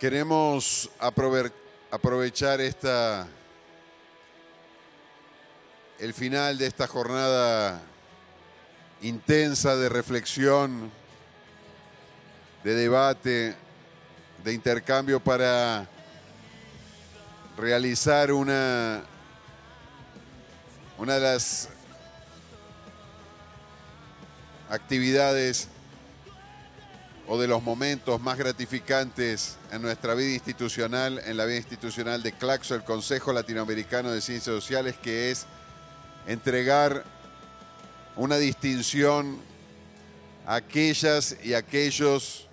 Queremos aprove- aprovechar esta el final de esta jornada intensa de reflexión, de debate, de intercambio para realizar una una de las actividades o de los momentos más gratificantes en nuestra vida institucional, en la vida institucional de Claxo, el Consejo Latinoamericano de Ciencias Sociales, que es entregar una distinción a aquellas y aquellos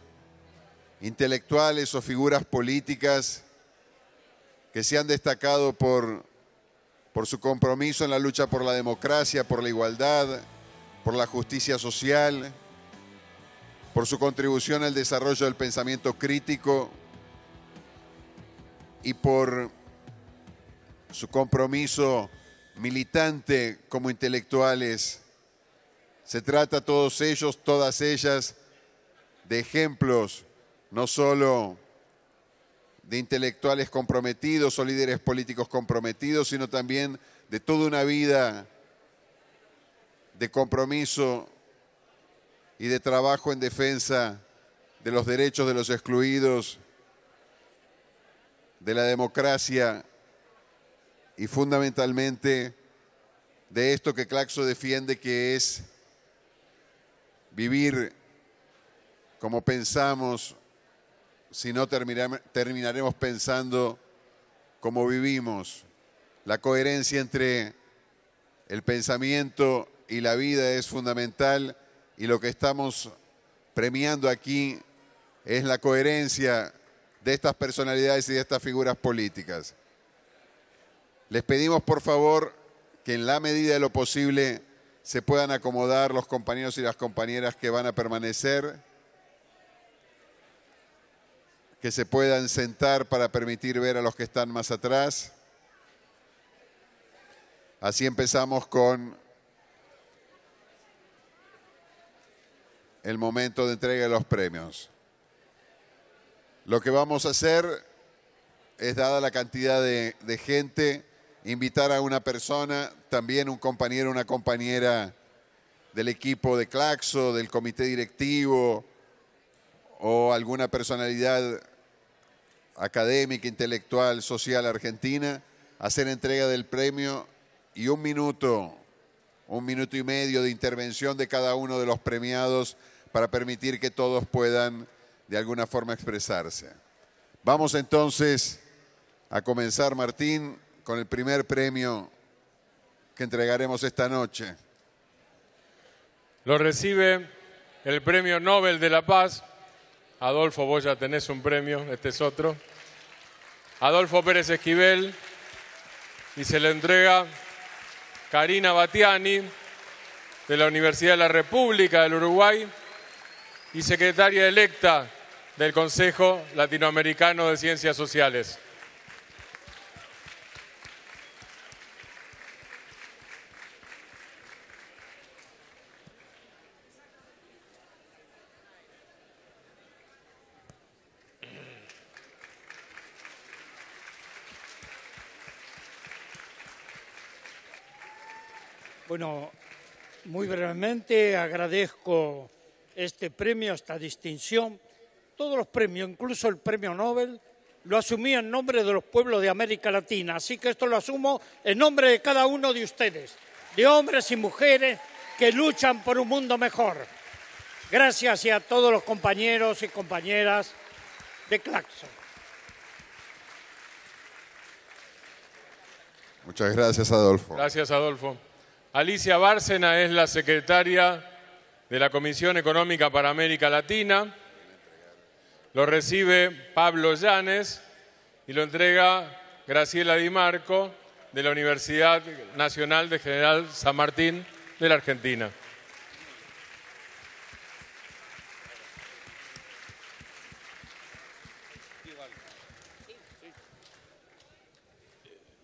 intelectuales o figuras políticas que se han destacado por, por su compromiso en la lucha por la democracia, por la igualdad, por la justicia social, por su contribución al desarrollo del pensamiento crítico y por su compromiso militante como intelectuales. Se trata todos ellos, todas ellas, de ejemplos, no solo de intelectuales comprometidos o líderes políticos comprometidos, sino también de toda una vida de compromiso y de trabajo en defensa de los derechos de los excluidos, de la democracia y fundamentalmente de esto que Claxo defiende, que es vivir como pensamos, si no terminaremos pensando como vivimos. La coherencia entre el pensamiento y la vida es fundamental y lo que estamos premiando aquí es la coherencia de estas personalidades y de estas figuras políticas. Les pedimos por favor que en la medida de lo posible se puedan acomodar los compañeros y las compañeras que van a permanecer, que se puedan sentar para permitir ver a los que están más atrás. Así empezamos con el momento de entrega de los premios. Lo que vamos a hacer es, dada la cantidad de, gente, invitar a una persona, también un compañero, una compañera del equipo de Claxo, del comité directivo o alguna personalidad académica, intelectual, social argentina, hacer entrega del premio y un minuto, un minuto y medio de intervención de cada uno de los premiados para permitir que todos puedan de alguna forma expresarse. Vamos entonces a comenzar, Martín, con el primer premio que entregaremos esta noche. Lo recibe el Premio Nobel de la Paz. Adolfo, vos ya tenés un premio, este es otro. Adolfo Pérez Esquivel. Y se le entrega Karina Batiani, de la Universidad de la República del Uruguay y secretaria electa del Consejo Latinoamericano de Ciencias Sociales. Bueno, muy brevemente agradezco este premio, esta distinción. Todos los premios, incluso el premio Nobel, lo asumí en nombre de los pueblos de América Latina. Así que esto lo asumo en nombre de cada uno de ustedes, de hombres y mujeres que luchan por un mundo mejor. Gracias y a todos los compañeros y compañeras de Claxon. Muchas gracias, Adolfo. Gracias, Adolfo. Alicia Bárcena es la secretaria de la Comisión Económica para América Latina. Lo recibe Pablo Llanes y lo entrega Graciela Di Marco de la Universidad Nacional de General San Martín de la Argentina.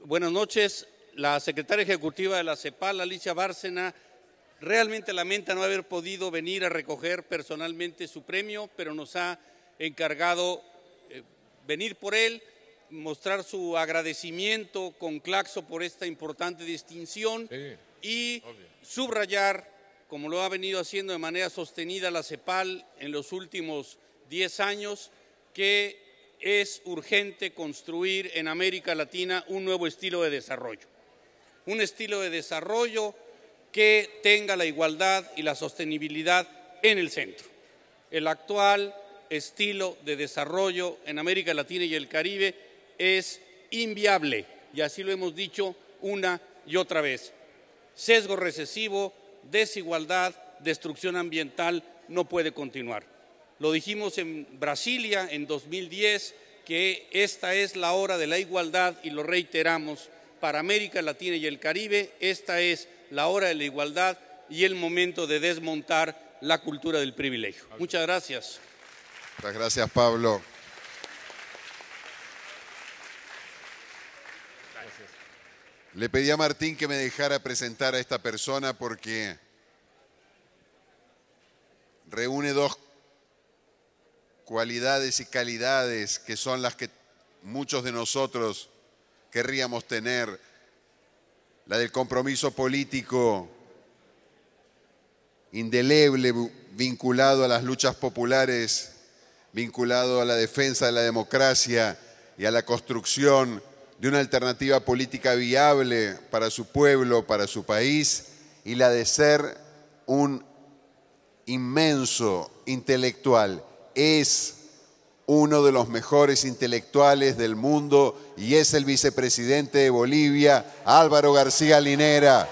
Buenas noches. La secretaria ejecutiva de la CEPAL, Alicia Bárcena, realmente lamenta no haber podido venir a recoger personalmente su premio, pero nos ha encargado eh, venir por él, mostrar su agradecimiento con Claxo por esta importante distinción Sí, y obvio. subrayar, como lo ha venido haciendo de manera sostenida la CEPAL en los últimos 10 años, que es urgente construir en América Latina un nuevo estilo de desarrollo. Un estilo de desarrollo que tenga la igualdad y la sostenibilidad en el centro. El actual estilo de desarrollo en América Latina y el Caribe es inviable, y así lo hemos dicho una y otra vez. Sesgo recesivo, desigualdad, destrucción ambiental no puede continuar. Lo dijimos en Brasilia en 2010 que esta es la hora de la igualdad y lo reiteramos para América Latina y el Caribe, esta es la hora de la igualdad y el momento de desmontar la cultura del privilegio. Muchas gracias. Muchas gracias, Pablo. Le pedí a Martín que me dejara presentar a esta persona porque reúne dos cualidades y calidades que son las que muchos de nosotros querríamos tener. La del compromiso político indeleble vinculado a las luchas populares, vinculado a la defensa de la democracia y a la construcción de una alternativa política viable para su pueblo, para su país, y la de ser un inmenso intelectual. Es uno de los mejores intelectuales del mundo y es el vicepresidente de Bolivia, Álvaro García Linera.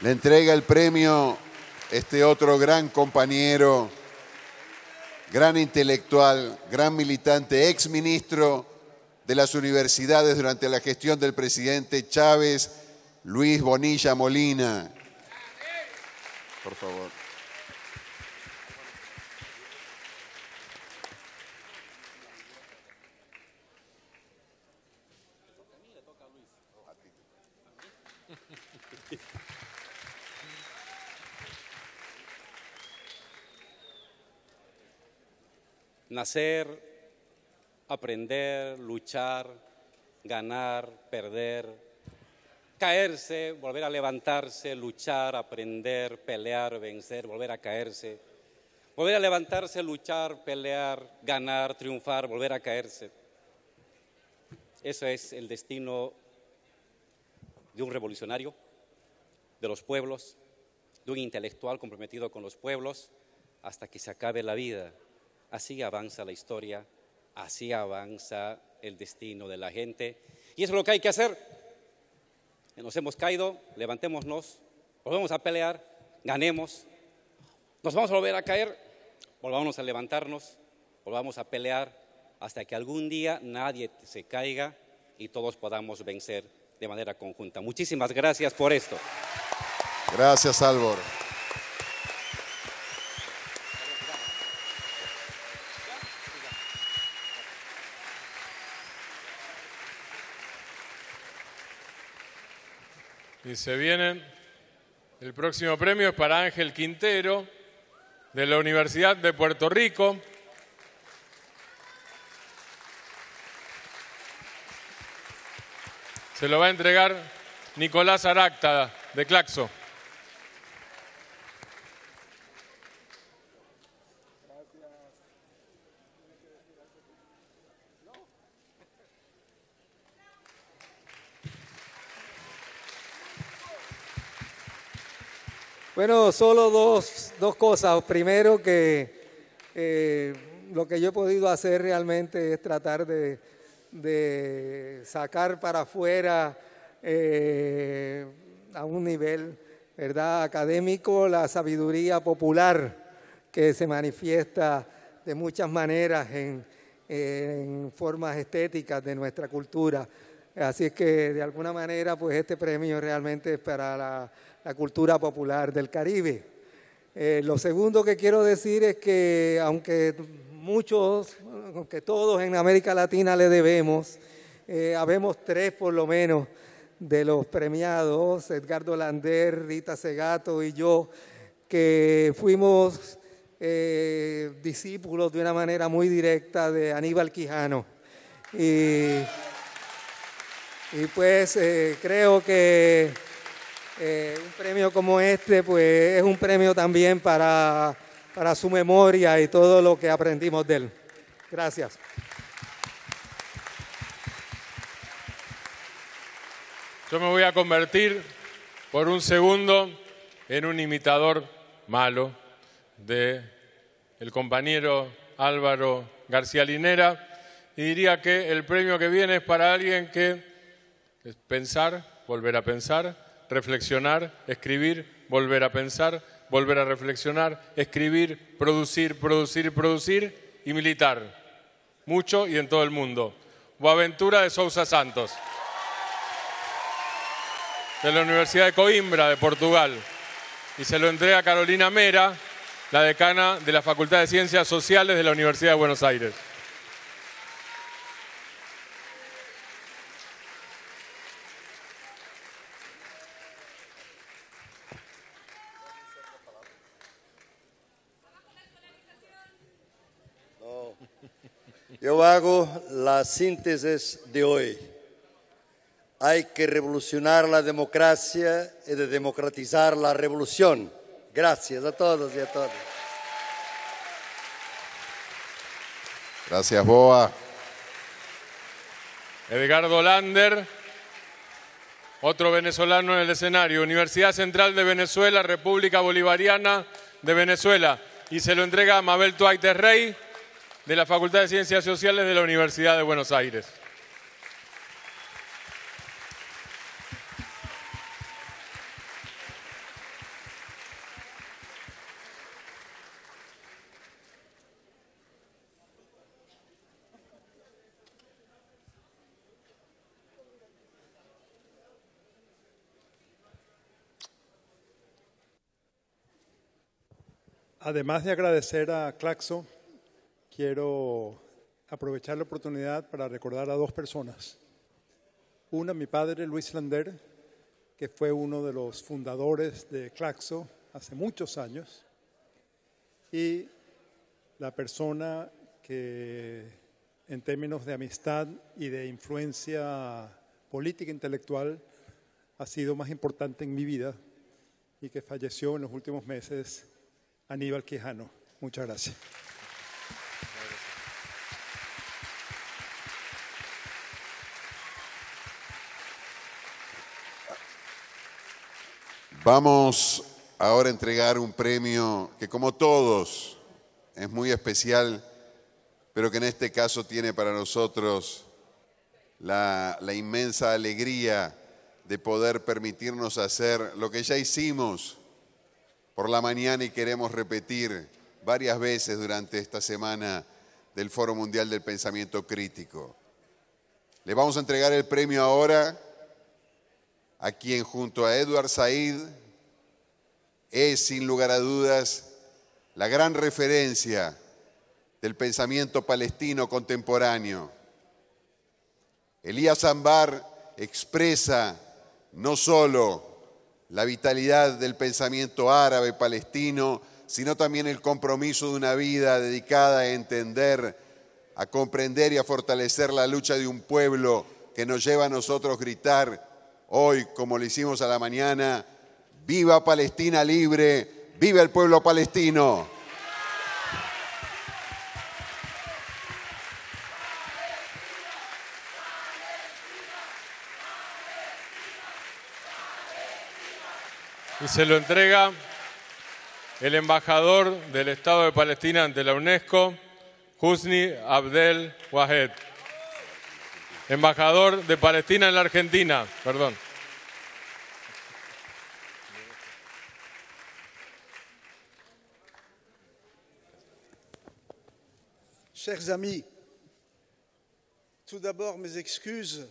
Le entrega el premio este otro gran compañero, gran intelectual, gran militante, ex ministro de las universidades durante la gestión del presidente Chávez, Luis Bonilla Molina. Por favor. Nacer, aprender, luchar, ganar, perder, caerse, volver a levantarse, luchar, aprender, pelear, vencer, volver a caerse, volver a levantarse, luchar, pelear, ganar, triunfar, volver a caerse. Eso es el destino de un revolucionario, de los pueblos, de un intelectual comprometido con los pueblos, hasta que se acabe la vida. Así avanza la historia, así avanza el destino de la gente. Y eso es lo que hay que hacer. Nos hemos caído, levantémonos, volvemos a pelear, ganemos. Nos vamos a volver a caer, volvamos a levantarnos, volvamos a pelear hasta que algún día nadie se caiga y todos podamos vencer de manera conjunta. Muchísimas gracias por esto. Gracias, Álvaro. Y se vienen. El próximo premio es para Ángel Quintero, de la Universidad de Puerto Rico. Se lo va a entregar Nicolás Aracta, de Claxo. Bueno, solo dos, dos cosas. Primero que eh, lo que yo he podido hacer realmente es tratar de, sacar para afuera eh, a un nivel ¿verdad? académico la sabiduría popular que se manifiesta de muchas maneras en formas estéticas de nuestra cultura. Así es que de alguna manera pues este premio realmente es para la, cultura popular del Caribe. Eh, lo segundo que quiero decir es que aunque muchos, aunque todos en América Latina le debemos, eh, habemos tres por lo menos de los premiados, Edgardo Lander, Rita Segato y yo, que fuimos eh, discípulos de una manera muy directa de Aníbal Quijano. Y, y pues eh, creo que eh, un premio como este pues es un premio también para, para su memoria y todo lo que aprendimos de él. Gracias. Yo me voy a convertir por un segundo en un imitador malo de compañero Álvaro García Linera y diría que el premio que viene es para alguien que es pensar, volver a pensar, reflexionar, escribir, volver a pensar, volver a reflexionar, escribir, producir, producir, producir y militar. Mucho y en todo el mundo. Boaventura de Sousa Santos de la Universidad de Coimbra de Portugal y se lo entrega a Carolina Mera, la decana de la Facultad de Ciencias Sociales de la Universidad de Buenos Aires. Yo hago la síntesis de hoy. Hay que revolucionar la democracia y de democratizar la revolución. Gracias a todos y a todas. Gracias, Boa. Edgardo Lander, otro venezolano en el escenario, Universidad Central de Venezuela, República Bolivariana de Venezuela, y se lo entrega a Mabel Tuaite Rey, de la Facultad de Ciencias Sociales de la Universidad de Buenos Aires. Además de agradecer a Claxo, quiero aprovechar la oportunidad para recordar a dos personas. Una, mi padre Luis Lander, que fue uno de los fundadores de Claxo hace muchos años, y la persona que en términos de amistad y de influencia política e intelectual ha sido más importante en mi vida y que falleció en los últimos meses Aníbal Quijano. Muchas gracias. Vamos ahora a entregar un premio que como todos es muy especial, pero que en este caso tiene para nosotros la, inmensa alegría de poder permitirnos hacer lo que ya hicimos por la mañana y queremos repetir varias veces durante esta semana del Foro Mundial del Pensamiento Crítico. Le vamos a entregar el premio ahora a quien junto a Edward Said es sin lugar a dudas la gran referencia del pensamiento palestino contemporáneo. Elías Ambar expresa no solo la vitalidad del pensamiento árabe palestino, sino también el compromiso de una vida dedicada a entender, a comprender y a fortalecer la lucha de un pueblo que nos lleva a nosotros gritar hoy, como lo hicimos a la mañana, viva Palestina libre, viva el pueblo palestino. Y se lo entrega el embajador del Estado de Palestina ante la UNESCO, Husni Abdel Wahed. Embajador de Palestina en la Argentina, perdón. Chers amis, tout d'abord mes excuses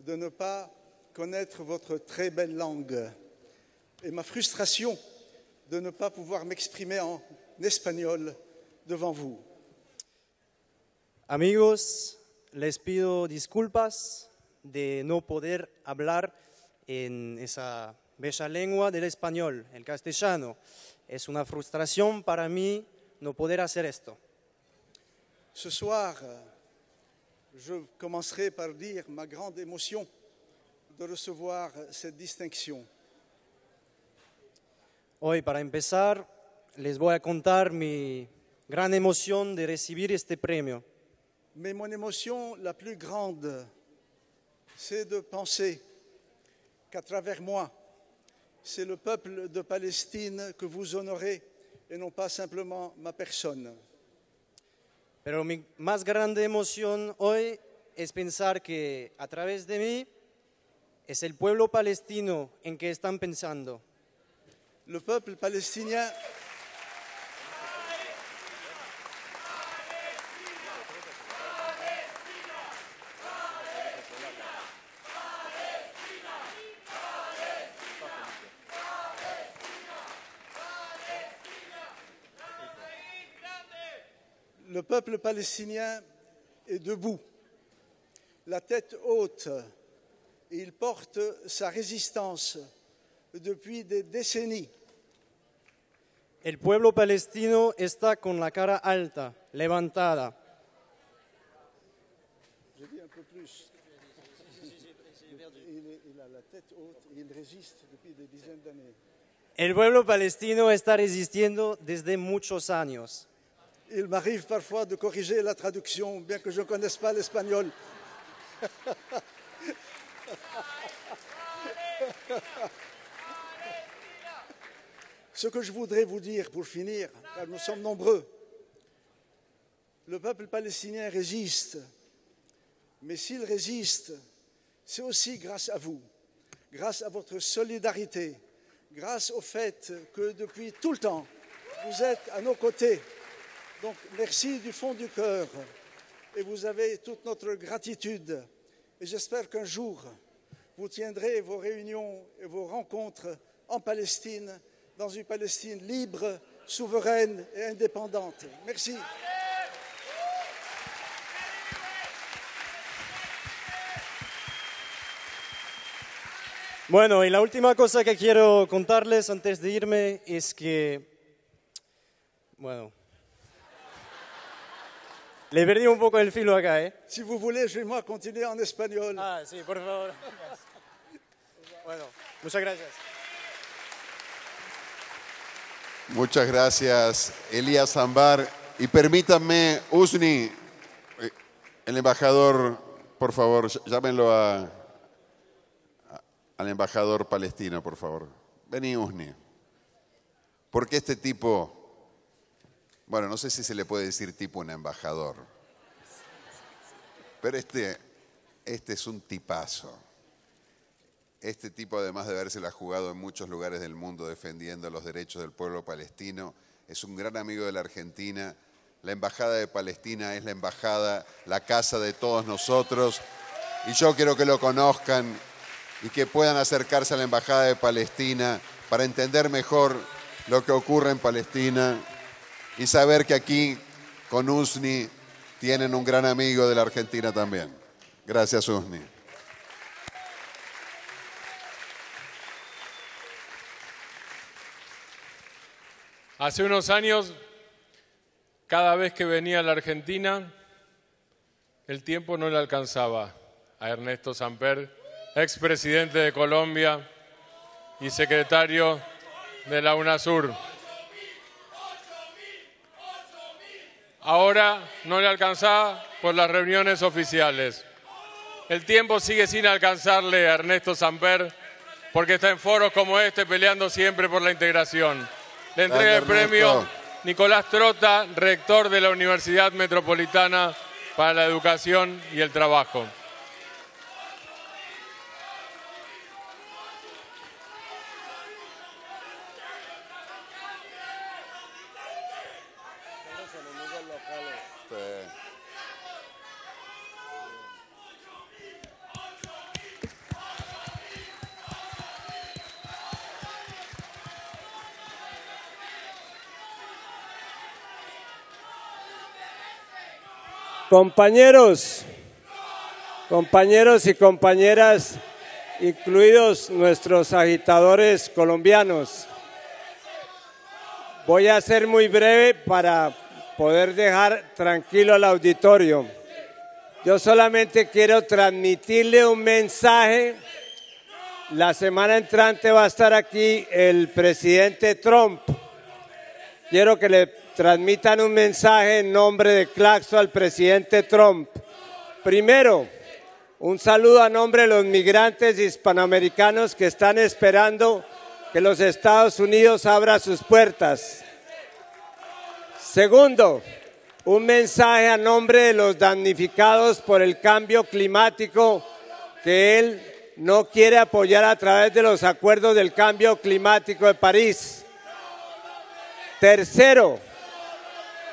de ne pas connaître votre très belle langue et ma frustration de ne pas pouvoir m'exprimer en espagnol devant vous. Amigos, les pido disculpas de no poder hablar en esa bella lengua del español, el castellano. Es una frustración para mí no poder hacer esto. Ce soir, je commencerai par dire ma grande émotion de recevoir cette distinction. Hoy, para empezar, les voy a contar mi gran emoción de recibir este premio. Mais mon émotion la plus grande, c'est de penser qu'à travers moi, c'est le peuple de Palestine que vous honorez et non pas simplement ma personne. Pero mi más grande emoción hoy es pensar que a través de mí es el pueblo palestino en que están pensando. Le peuple palestinien peuple palestinien est debout, la tête haute, et il porte sa résistance depuis des décennies. El pueblo palestino está con la cara alta, levantada. Je dis un peu plus. Il, est- il a la tête haute et il résiste depuis des dizaines d'années. El pueblo palestino está resistiendo desde muchos años. Il m'arrive parfois de corriger la traduction, bien que je ne connaisse pas l'espagnol. Ce que je voudrais vous dire pour finir, car nous sommes nombreux, le peuple palestinien résiste, mais s'il résiste, c'est aussi grâce à vous, grâce à votre solidarité, grâce au fait que depuis tout le temps, vous êtes à nos côtés. Donc merci du fond du cœur et vous avez toute notre gratitude. Et j'espère qu'un jour, vous tiendrez vos réunions et vos rencontres en Palestine, dans une Palestine libre, souveraine et indépendante. Merci. Bueno, y la última cosa que quiero contarles antes de irme es que, bueno, le perdí un poco el filo acá, ¿eh? Si vous voulez, je vais continuer en espagnol. Ah, sí, por favor. Bueno, muchas gracias. Muchas gracias, Elías Zambar. Y permítanme, Usni, eh, el embajador, por favor, ll- llámenlo a, a- al embajador palestino, por favor. Vení, Usni. Porque este tipo, bueno, no sé si se le puede decir tipo un embajador, pero este, este es un tipazo. Este tipo, además de habérsela jugado en muchos lugares del mundo defendiendo los derechos del pueblo palestino, es un gran amigo de la Argentina. La Embajada de Palestina es la embajada, la casa de todos nosotros. Y yo quiero que lo conozcan y que puedan acercarse a la Embajada de Palestina para entender mejor lo que ocurre en Palestina y saber que aquí con USNI tienen un gran amigo de la Argentina también. Gracias, USNI. Hace unos años, cada vez que venía a la Argentina, el tiempo no le alcanzaba a Ernesto Samper, expresidente de Colombia y secretario de la UNASUR. Ahora no le alcanzaba por las reuniones oficiales. El tiempo sigue sin alcanzarle a Ernesto Samper porque está en foros como este peleando siempre por la integración. Le entrega el premio. Nicolás Trota, rector de la Universidad Metropolitana para la Educación y el Trabajo. Compañeros, compañeros y compañeras, incluidos nuestros agitadores colombianos. Voy a ser muy breve para poder dejar tranquilo al auditorio. Yo solamente quiero transmitirle un mensaje. La semana entrante va a estar aquí el presidente Trump. Quiero que le transmitan un mensaje en nombre de Claxo al presidente Trump. Primero, un saludo a nombre de los migrantes hispanoamericanos que están esperando que los Estados Unidos abra sus puertas. Segundo, un mensaje a nombre de los damnificados por el cambio climático que él no quiere apoyar a través de los acuerdos del cambio climático de París. Tercero,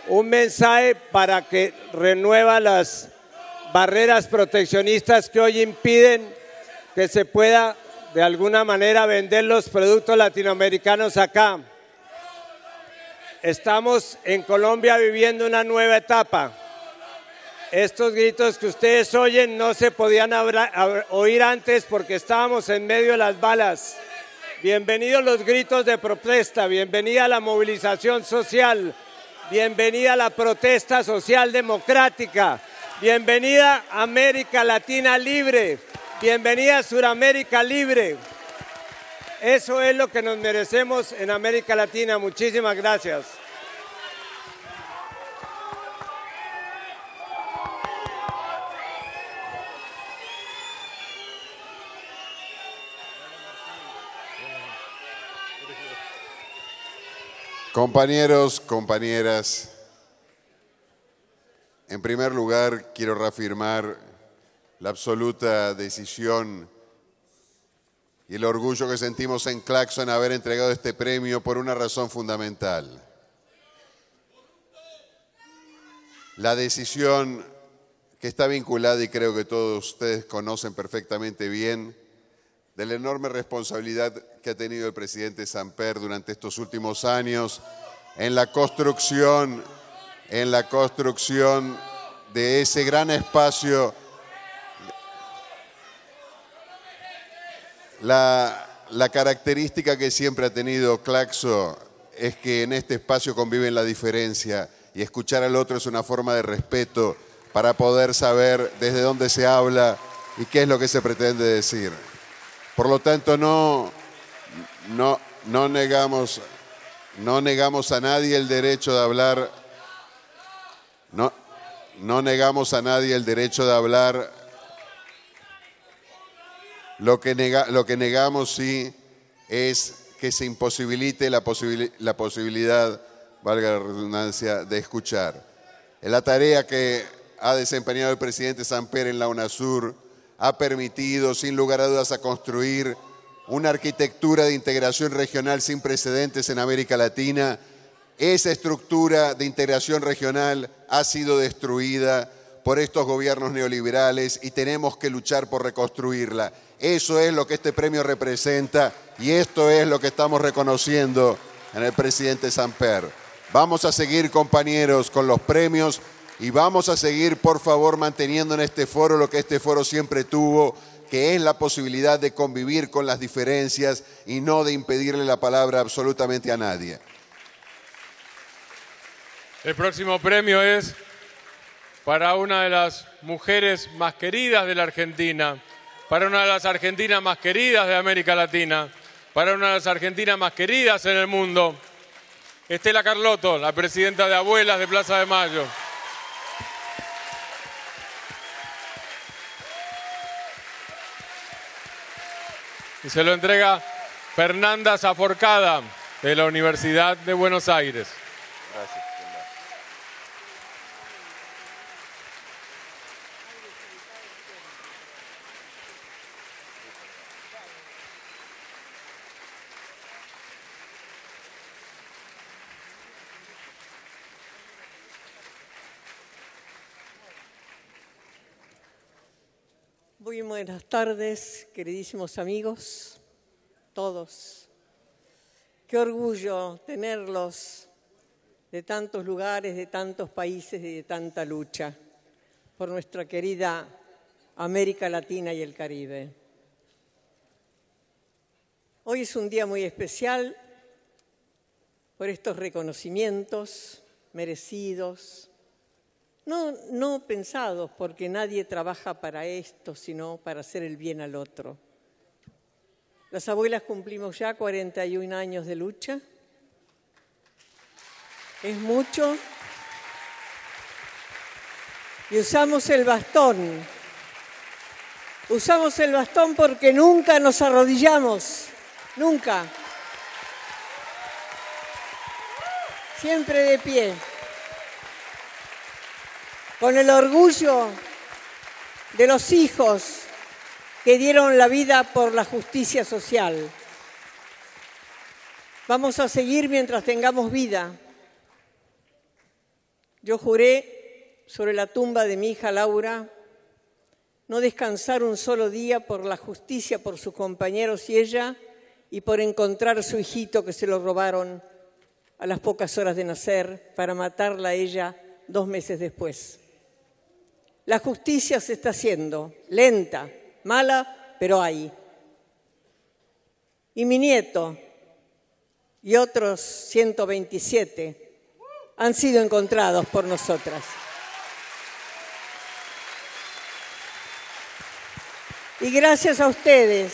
un mensaje para que renueva las barreras proteccionistas que hoy impiden que se pueda de alguna manera vender los productos latinoamericanos acá. Estamos en Colombia viviendo una nueva etapa. Estos gritos que ustedes oyen no se podían oír antes porque estábamos en medio de las balas. Bienvenidos los gritos de protesta, bienvenida la movilización social, bienvenida a la protesta social democrática, bienvenida a América Latina libre, bienvenida a Suramérica libre. Eso es lo que nos merecemos en América Latina. Muchísimas gracias. Compañeros, compañeras, en primer lugar quiero reafirmar la absoluta decisión y el orgullo que sentimos en Claxon haber entregado este premio por una razón fundamental. La decisión que está vinculada, y creo que todos ustedes conocen perfectamente bien, de la enorme responsabilidad que ha tenido el presidente Samper durante estos últimos años en la construcción, en la construcción de ese gran espacio. La, la característica que siempre ha tenido Claxo es que en este espacio conviven la diferencia y escuchar al otro es una forma de respeto para poder saber desde dónde se habla y qué es lo que se pretende decir. Por lo tanto, no, no, no, negamos, no negamos a nadie el derecho de hablar, no, no negamos a nadie el derecho de hablar. Lo que, nega, lo que negamos sí es que se imposibilite la, la posibilidad, valga la redundancia, de escuchar. La tarea que ha desempeñado el presidente Samper en la UNASUR, ha permitido, sin lugar a dudas, a construir una arquitectura de integración regional sin precedentes en América Latina. Esa estructura de integración regional ha sido destruida por estos gobiernos neoliberales y tenemos que luchar por reconstruirla. Eso es lo que este premio representa y esto es lo que estamos reconociendo en el presidente Samper. Vamos a seguir, compañeros, con los premios y vamos a seguir, por favor, manteniendo en este foro lo que este foro siempre tuvo, que es la posibilidad de convivir con las diferencias y no de impedirle la palabra absolutamente a nadie. El próximo premio es para una de las mujeres más queridas de la Argentina, para una de las argentinas más queridas de América Latina, para una de las argentinas más queridas en el mundo, Estela Carlotto, la presidenta de Abuelas de Plaza de Mayo. Y se lo entrega Fernanda Zaforcada de la Universidad de Buenos Aires. Buenas tardes, queridísimos amigos, todos. Qué orgullo tenerlos de tantos lugares, de tantos países y de tanta lucha por nuestra querida América Latina y el Caribe. Hoy es un día muy especial por estos reconocimientos merecidos, no, no pensados porque nadie trabaja para esto, sino para hacer el bien al otro. Las abuelas cumplimos ya 41 años de lucha. Es mucho. Y usamos el bastón. Usamos el bastón porque nunca nos arrodillamos. Nunca. Siempre de pie. Con el orgullo de los hijos que dieron la vida por la justicia social. Vamos a seguir mientras tengamos vida. Yo juré sobre la tumba de mi hija Laura no descansar un solo día por la justicia por sus compañeros y ella y por encontrar su hijito que se lo robaron a las pocas horas de nacer para matarla a ella dos meses después. La justicia se está haciendo lenta, mala, pero hay. Y mi nieto y otros 127 han sido encontrados por nosotras. Y gracias a ustedes,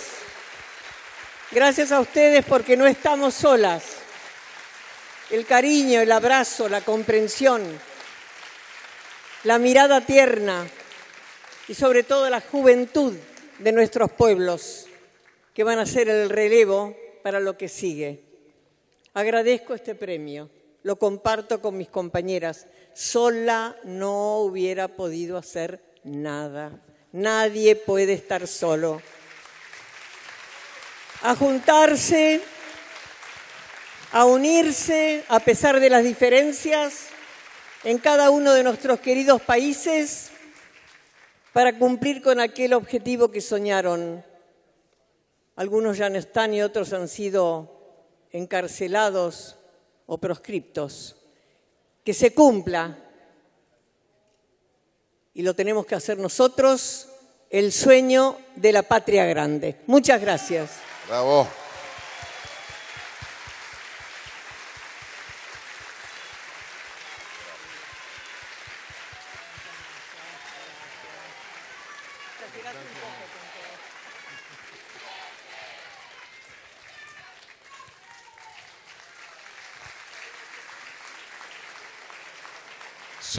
gracias a ustedes porque no estamos solas. El cariño, el abrazo, la comprensión, la mirada tierna, y sobre todo la juventud de nuestros pueblos, que van a ser el relevo para lo que sigue. Agradezco este premio, lo comparto con mis compañeras. Sola no hubiera podido hacer nada. Nadie puede estar solo. A juntarse, a unirse a pesar de las diferencias en cada uno de nuestros queridos países para cumplir con aquel objetivo que soñaron. Algunos ya no están y otros han sido encarcelados o proscriptos. Que se cumpla, y lo tenemos que hacer nosotros, el sueño de la patria grande. Muchas gracias. Bravo.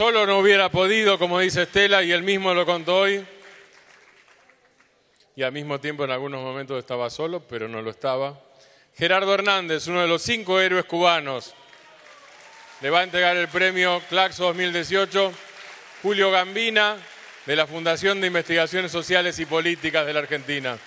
Solo no hubiera podido, como dice Estela, y él mismo lo contó hoy. Y al mismo tiempo en algunos momentos estaba solo, pero no lo estaba. Gerardo Hernández, uno de los cinco héroes cubanos, le va a entregar el premio Claxo 2018. Julio Gambina, de la Fundación de Investigaciones Sociales y Políticas de la Argentina.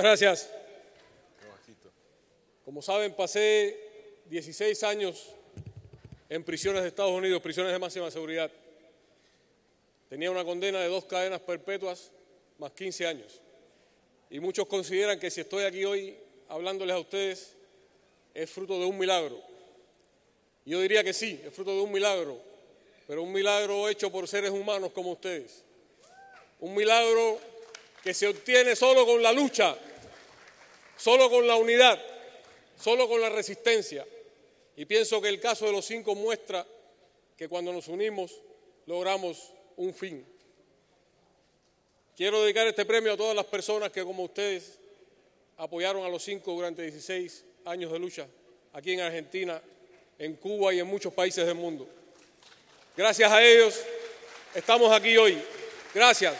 Muchas gracias. Como saben, pasé 16 años en prisiones de Estados Unidos, prisiones de máxima seguridad. Tenía una condena de dos cadenas perpetuas más 15 años. Y muchos consideran que si estoy aquí hoy hablándoles a ustedes es fruto de un milagro. Yo diría que sí, es fruto de un milagro, pero un milagro hecho por seres humanos como ustedes. Un milagro que se obtiene solo con la lucha, solo con la unidad, solo con la resistencia. Y pienso que el caso de los cinco muestra que cuando nos unimos logramos un fin. Quiero dedicar este premio a todas las personas que como ustedes apoyaron a los cinco durante 16 años de lucha aquí en Argentina, en Cuba y en muchos países del mundo. Gracias a ellos estamos aquí hoy. Gracias.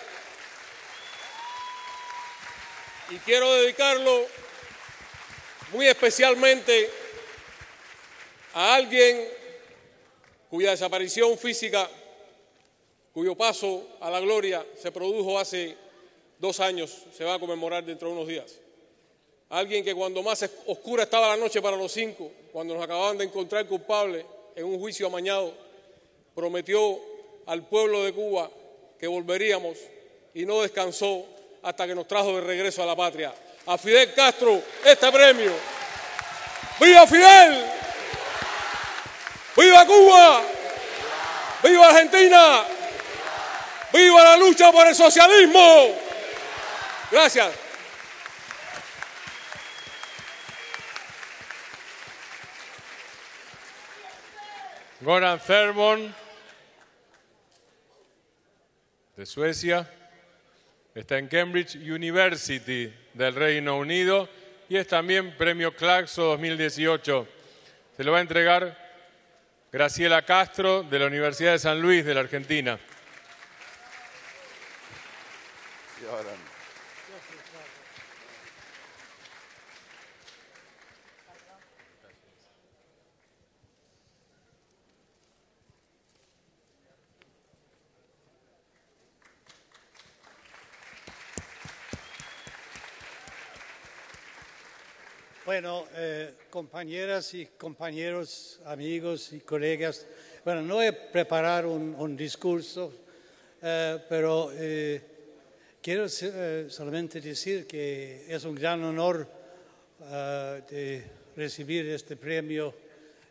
Y quiero dedicarlo muy especialmente a alguien cuya desaparición física, cuyo paso a la gloria se produjo hace dos años, se va a conmemorar dentro de unos días. Alguien que cuando más oscura estaba la noche para los cinco, cuando nos acababan de encontrar culpables en un juicio amañado, prometió al pueblo de Cuba que volveríamos y no descansó hasta que nos trajo de regreso a la patria. A Fidel Castro, este premio. ¡Viva Fidel! ¡Viva Cuba! ¡Viva Argentina! ¡Viva la lucha por el socialismo! Gracias. Goran Thermon, de Suecia, está en Cambridge University del Reino Unido y es también Premio Claxo 2018. Se lo va a entregar Graciela Castro de la Universidad de San Luis de la Argentina. Bueno, eh, compañeras y compañeros, amigos y colegas, bueno, no he preparado un, un discurso, eh, pero eh, quiero solamente decir que es un gran honor recibir este premio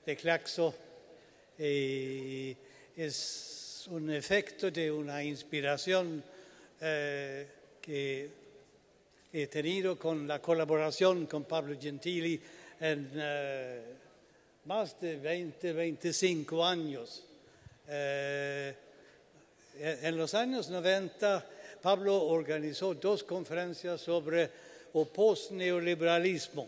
de Claxo y es un efecto de una inspiración que he tenido con la colaboración con Pablo Gentili en eh, más de 20, 25 años. Eh, en los años 90, Pablo organizó dos conferencias sobre el post-neoliberalismo.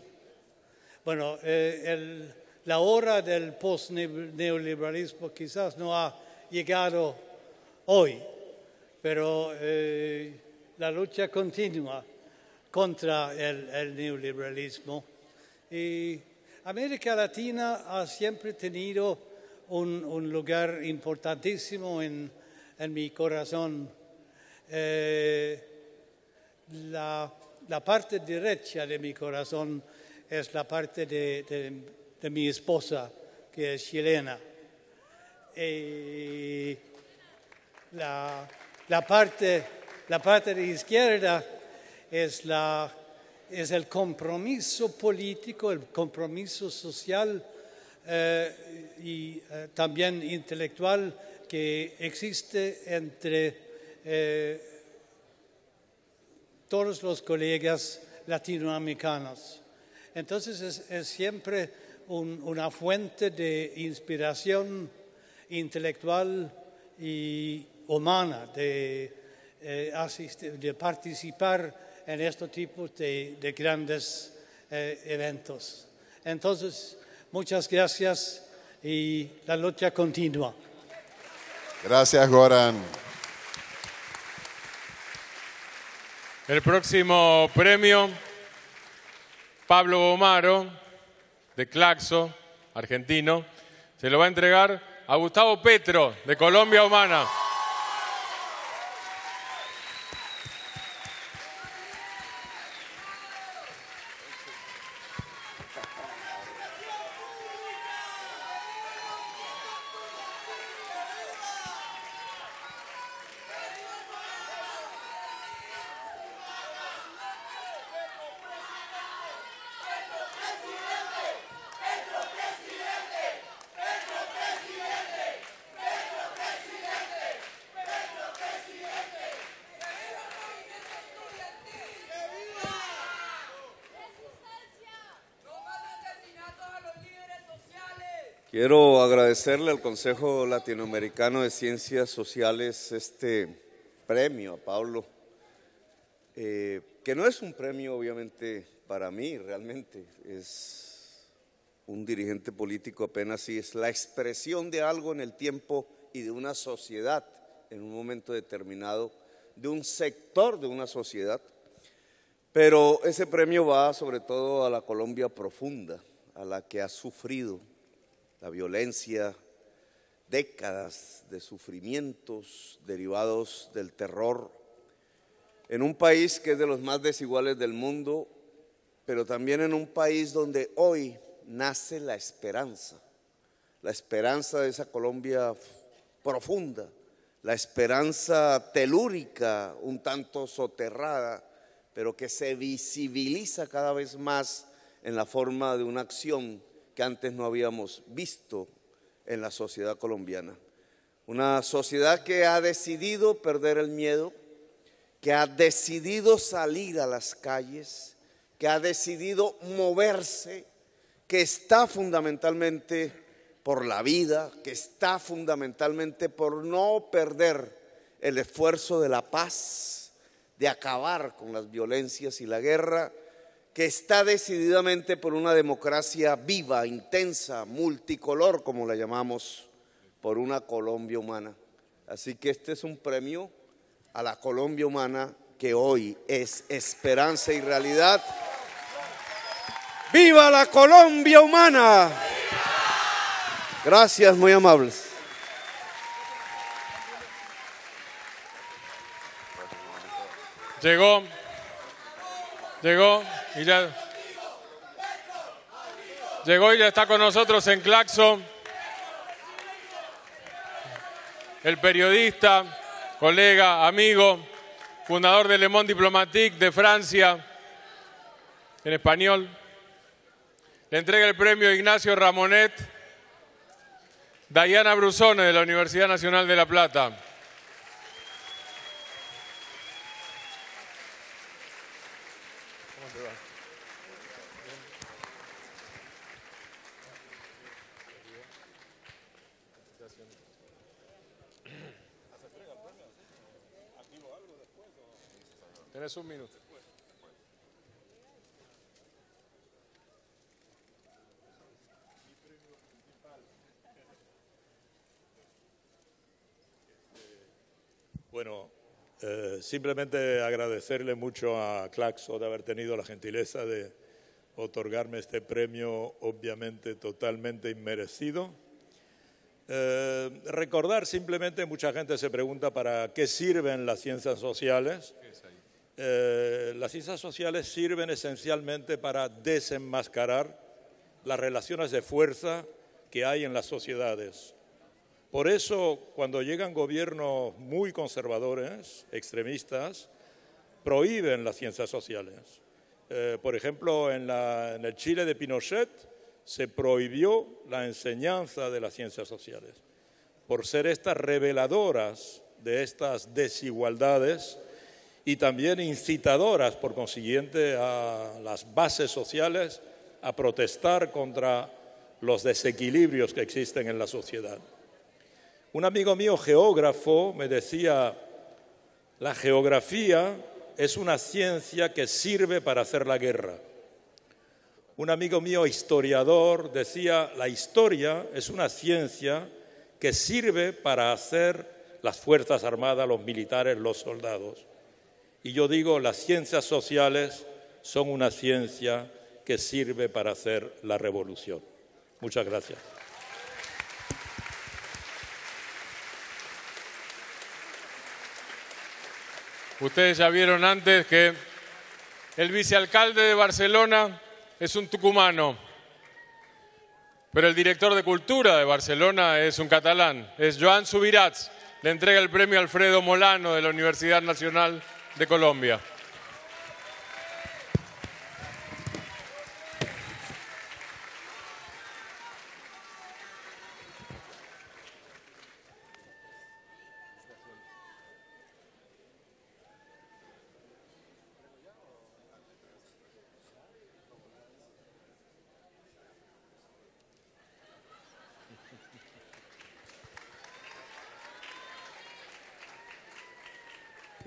Bueno, eh, la hora del post-neoliberalismo quizás no ha llegado hoy, pero la lucha continúa contra el, neoliberalismo. Y América Latina ha siempre tenido un, lugar importantísimo en, mi corazón. Eh, la, parte derecha de mi corazón es la parte de mi esposa, que es chilena. Y la, la parte, la parte de izquierda es, la, es el compromiso político, el compromiso social eh, y eh, también intelectual que existe entre eh, todos los colegas latinoamericanos. Entonces es, siempre un- una fuente de inspiración intelectual y humana de, asistir- de participar en estos tipos de, de grandes eh, eventos. Entonces, muchas gracias y la lucha continúa. Gracias, Goran. El próximo premio, Pablo Bomaro, de Claxo, argentino, se lo va a entregar a Gustavo Petro, de Colombia Humana. Quiero agradecerle al Consejo Latinoamericano de Ciencias Sociales este premio a Pablo, eh, que no es un premio obviamente para mí realmente, es un dirigente político apenas si es la expresión de algo en el tiempo y de una sociedad en un momento determinado, de un sector de una sociedad. Pero ese premio va sobre todo a la Colombia profunda, a la que ha sufrido la violencia, décadas de sufrimientos derivados del terror, en un país que es de los más desiguales del mundo, pero también en un país donde hoy nace la esperanza, la esperanza de esa Colombia profunda, la esperanza telúrica, un tanto soterrada, pero que se visibiliza cada vez más en la forma de una acción que antes no habíamos visto en la sociedad colombiana. Una sociedad que ha decidido perder el miedo, que ha decidido salir a las calles, que ha decidido moverse, que está fundamentalmente por la vida, que está fundamentalmente por no perder el esfuerzo de la paz, de acabar con las violencias y la guerra, que está decididamente por una democracia viva, intensa, multicolor, como la llamamos, por una Colombia humana. Así que este es un premio a la Colombia humana que hoy es esperanza y realidad. ¡Viva la Colombia humana! Gracias, muy amables. Llegó, llegó y ya. Llegó y ya está con nosotros en Claxo el periodista, colega, amigo, fundador de Le Monde Diplomatique de Francia, en español. Le entrega el premio Ignacio Ramonet, Diana Brusone de la Universidad Nacional de La Plata. Tienes un minuto. Bueno, eh, simplemente agradecerle mucho a Claxo de haber tenido la gentileza de otorgarme este premio, obviamente totalmente inmerecido. Eh, recordar simplemente, mucha gente se pregunta para qué sirven las ciencias sociales. Eh, las ciencias sociales sirven esencialmente para desenmascarar las relaciones de fuerza que hay en las sociedades. Por eso, cuando llegan gobiernos muy conservadores, extremistas, prohíben las ciencias sociales. Eh, por ejemplo, en, en el Chile de Pinochet se prohibió la enseñanza de las ciencias sociales, por ser estas reveladoras de estas desigualdades y también incitadoras, por consiguiente, a las bases sociales a protestar contra los desequilibrios que existen en la sociedad. Un amigo mío geógrafo me decía, la geografía es una ciencia que sirve para hacer la guerra. Un amigo mío historiador decía, la historia es una ciencia que sirve para hacer las Fuerzas Armadas, los militares, los soldados. Y yo digo, las ciencias sociales son una ciencia que sirve para hacer la revolución. Muchas gracias. Ustedes ya vieron antes que el vicealcalde de Barcelona es un tucumano, pero el director de cultura de Barcelona es un catalán, es Joan Subirats. Le entrega el premio Alfredo Molano de la Universidad Nacional de Colombia.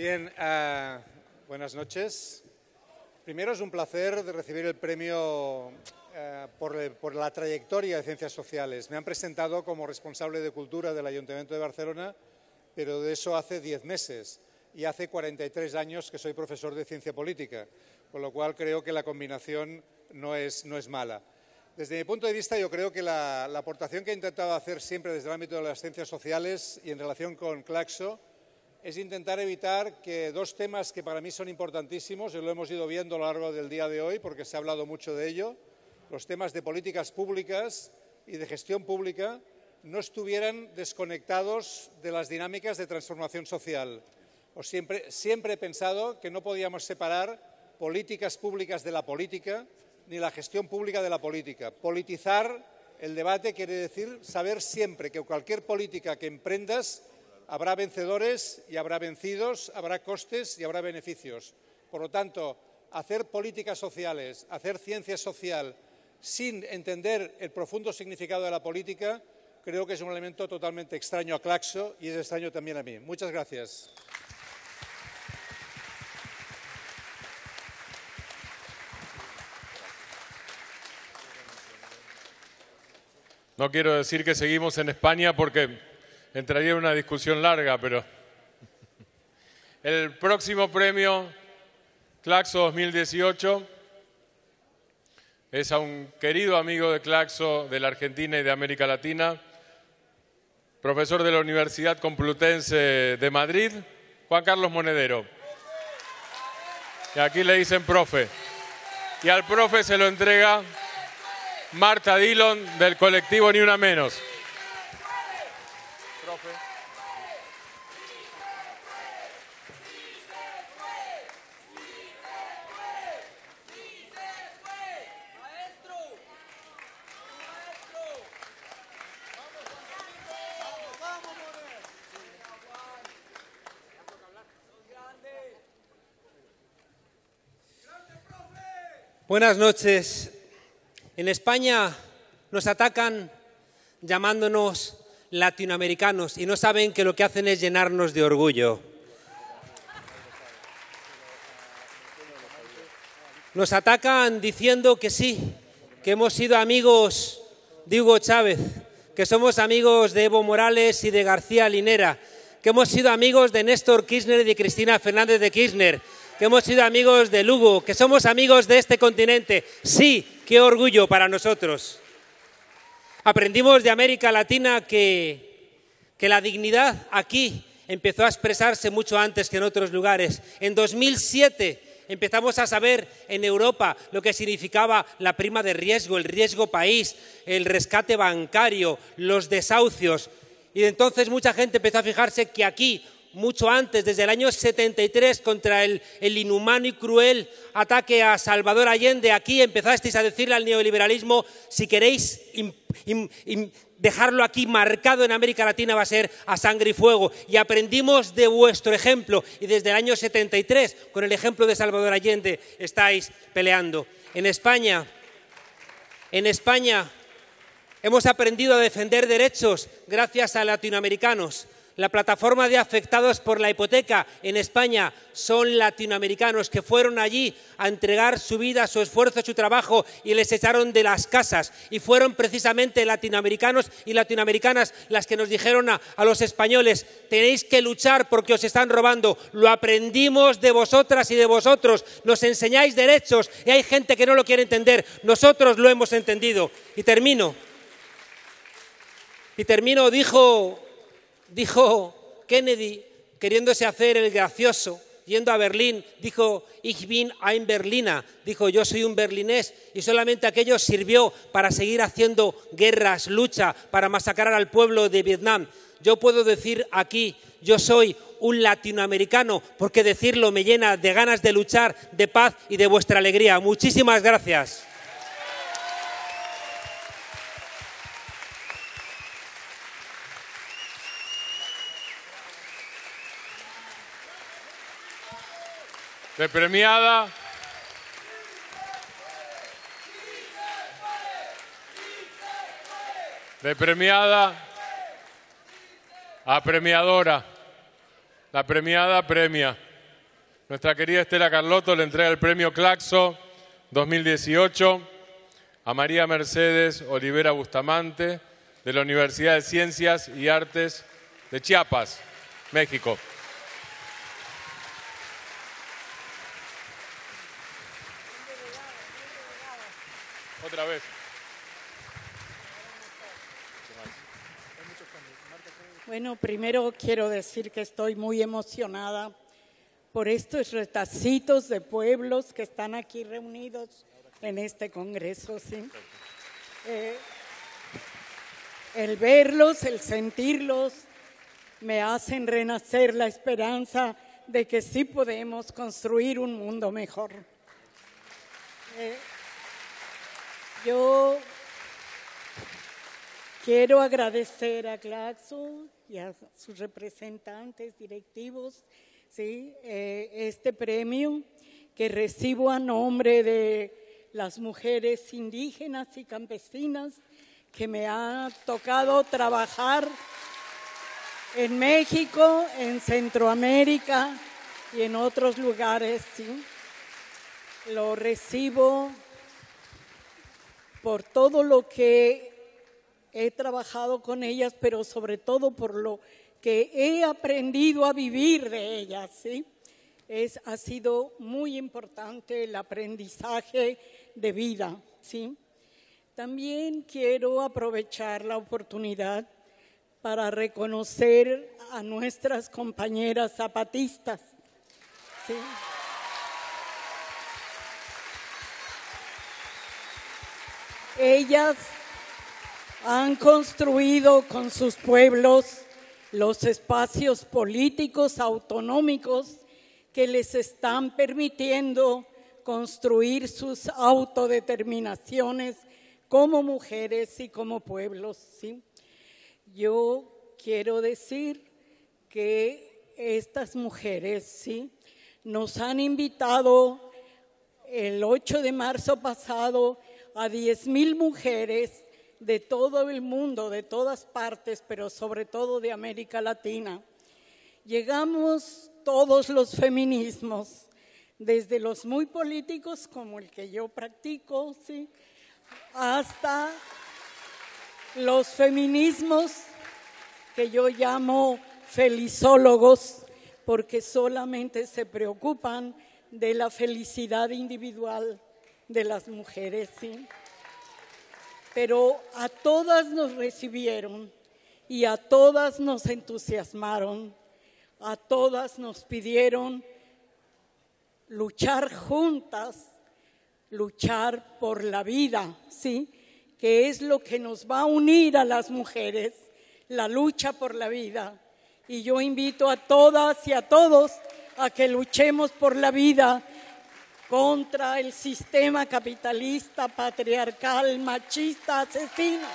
Bien, uh, buenas noches. Primero es un placer recibir el premio uh, por, por, la trayectoria de ciencias sociales. Me han presentado como responsable de cultura del Ayuntamiento de Barcelona, pero de eso hace diez meses y hace 43 años que soy profesor de ciencia política, con lo cual creo que la combinación no es, no es mala. Desde mi punto de vista, yo creo que la, la aportación que he intentado hacer siempre desde el ámbito de las ciencias sociales y en relación con Claxo es intentar evitar que dos temas que para mí son importantísimos, y lo hemos ido viendo a lo largo del día de hoy porque se ha hablado mucho de ello, los temas de políticas públicas y de gestión pública, no estuvieran desconectados de las dinámicas de transformación social. O siempre, siempre he pensado que no podíamos separar políticas públicas de la política ni la gestión pública de la política. Politizar el debate quiere decir saber siempre que cualquier política que emprendas habrá vencedores y habrá vencidos, habrá costes y habrá beneficios. Por lo tanto, hacer políticas sociales, hacer ciencia social sin entender el profundo significado de la política, creo que es un elemento totalmente extraño a Claxo y es extraño también a mí. Muchas gracias. No quiero decir que seguimos en España porque entraría en una discusión larga, pero el próximo premio Claxo 2018 es a un querido amigo de Claxo de la Argentina y de América Latina, profesor de la Universidad Complutense de Madrid, Juan Carlos Monedero. Y aquí le dicen profe. Y al profe se lo entrega Marta Dillon del colectivo Ni Una Menos. Buenas noches. En España nos atacan llamándonos latinoamericanos y no saben que lo que hacen es llenarnos de orgullo. Nos atacan diciendo que sí, que hemos sido amigos de Hugo Chávez, que somos amigos de Evo Morales y de García Linera, que hemos sido amigos de Néstor Kirchner y de Cristina Fernández de Kirchner, que hemos sido amigos de Lugo, que somos amigos de este continente. Sí, qué orgullo para nosotros. Aprendimos de América Latina que, que la dignidad aquí empezó a expresarse mucho antes que en otros lugares. En 2007 empezamos a saber en Europa lo que significaba la prima de riesgo, el riesgo país, el rescate bancario, los desahucios. Y entonces mucha gente empezó a fijarse que aquí mucho antes, desde el año 73, contra el, inhumano y cruel ataque a Salvador Allende. Aquí empezasteis a decirle al neoliberalismo, si queréis dejarlo aquí marcado en América Latina va a ser a sangre y fuego. Y aprendimos de vuestro ejemplo. Y desde el año 73, con el ejemplo de Salvador Allende, estáis peleando. En España, en España hemos aprendido a defender derechos gracias a latinoamericanos la plataforma de afectados por la hipoteca en España son latinoamericanos que fueron allí a entregar su vida, su esfuerzo, su trabajo y les echaron de las casas. Y fueron precisamente latinoamericanos y latinoamericanas las que nos dijeron a, los españoles, tenéis que luchar porque os están robando. Lo aprendimos de vosotras y de vosotros. Nos enseñáis derechos y hay gente que no lo quiere entender. Nosotros lo hemos entendido. Y termino. Y termino, dijo dijo Kennedy, queriéndose hacer el gracioso, yendo a Berlín, dijo, Ich bin ein Berliner, dijo, yo soy un berlinés, y solamente aquello sirvió para seguir haciendo guerras, lucha, para masacrar al pueblo de Vietnam. Yo puedo decir aquí, yo soy un latinoamericano, porque decirlo me llena de ganas de luchar, de paz y de vuestra alegría. Muchísimas gracias. De premiada. De premiada a premiadora. La premiada premia. Nuestra querida Estela Carlotto le entrega el premio Claxo 2018 a María Mercedes Olivera Bustamante de la Universidad de Ciencias y Artes de Chiapas, México. Otra vez. Bueno, primero quiero decir que estoy muy emocionada por estos retacitos de pueblos que están aquí reunidos en este congreso. Eh, el verlos, el sentirlos, me hacen renacer la esperanza de que sí podemos construir un mundo mejor. Eh, yo quiero agradecer a Claxo y a sus representantes directivos ¿sí? Eh, este premio que recibo a nombre de las mujeres indígenas y campesinas que me ha tocado trabajar en México, en Centroamérica y en otros lugares. ¿sí? Lo recibo por todo lo que he trabajado con ellas, pero sobre todo por lo que he aprendido a vivir de ellas, ¿sí? Es, ha sido muy importante el aprendizaje de vida, ¿sí? También quiero aprovechar la oportunidad para reconocer a nuestras compañeras zapatistas, ¿sí? Ellas han construido con sus pueblos los espacios políticos autonómicos que les están permitiendo construir sus autodeterminaciones como mujeres y como pueblos. Yo quiero decir que estas mujeres nos han invitado el 8 de marzo pasado a 10.000 mujeres de todo el mundo, de todas partes, pero sobre todo de América Latina. Llegamos todos los feminismos, desde los muy políticos como el que yo practico, ¿sí? hasta los feminismos que yo llamo felizólogos, porque solamente se preocupan de la felicidad individual de las mujeres. ¿sí? Pero a todas nos recibieron y a todas nos entusiasmaron, a todas nos pidieron luchar juntas, luchar por la vida, ¿sí? Que es lo que nos va a unir a las mujeres, la lucha por la vida. Y yo invito a todas y a todos a que luchemos por la vida contra el sistema capitalista, patriarcal, machista, asesino.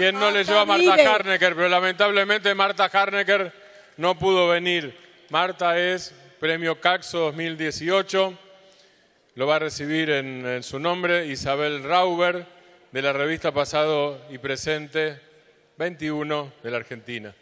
¿Quién no leyó a Marta Harnecker? Pero lamentablemente Marta Harnecker no pudo venir. Marta es Premio Caxo 2018. Lo va a recibir en, en su nombre Isabel Rauber, de la revista Pasado y Presente 21 de la Argentina.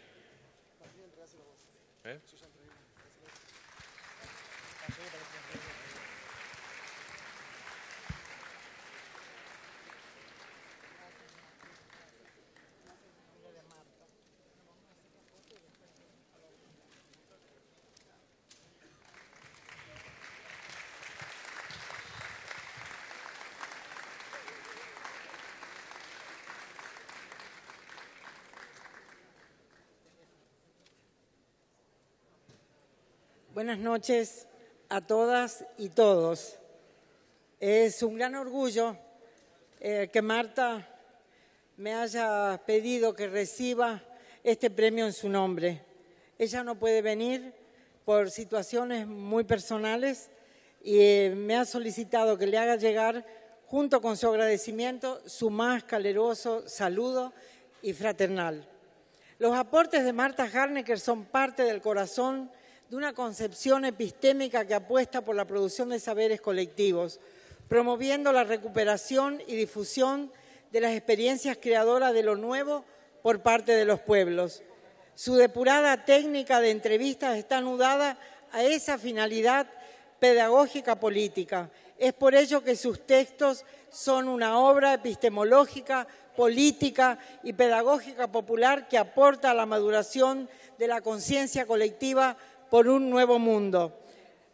Buenas noches a todas y todos. Es un gran orgullo eh, que Marta me haya pedido que reciba este premio en su nombre. Ella no puede venir por situaciones muy personales y eh, me ha solicitado que le haga llegar, junto con su agradecimiento, su más caluroso saludo y fraternal. Los aportes de Marta Harnecker son parte del corazón de una concepción epistémica que apuesta por la producción de saberes colectivos, promoviendo la recuperación y difusión de las experiencias creadoras de lo nuevo por parte de los pueblos. Su depurada técnica de entrevistas está anudada a esa finalidad pedagógica política, Es por ello que sus textos son una obra epistemológica, política y pedagógica popular que aporta a la maduración de la conciencia colectiva por un nuevo mundo.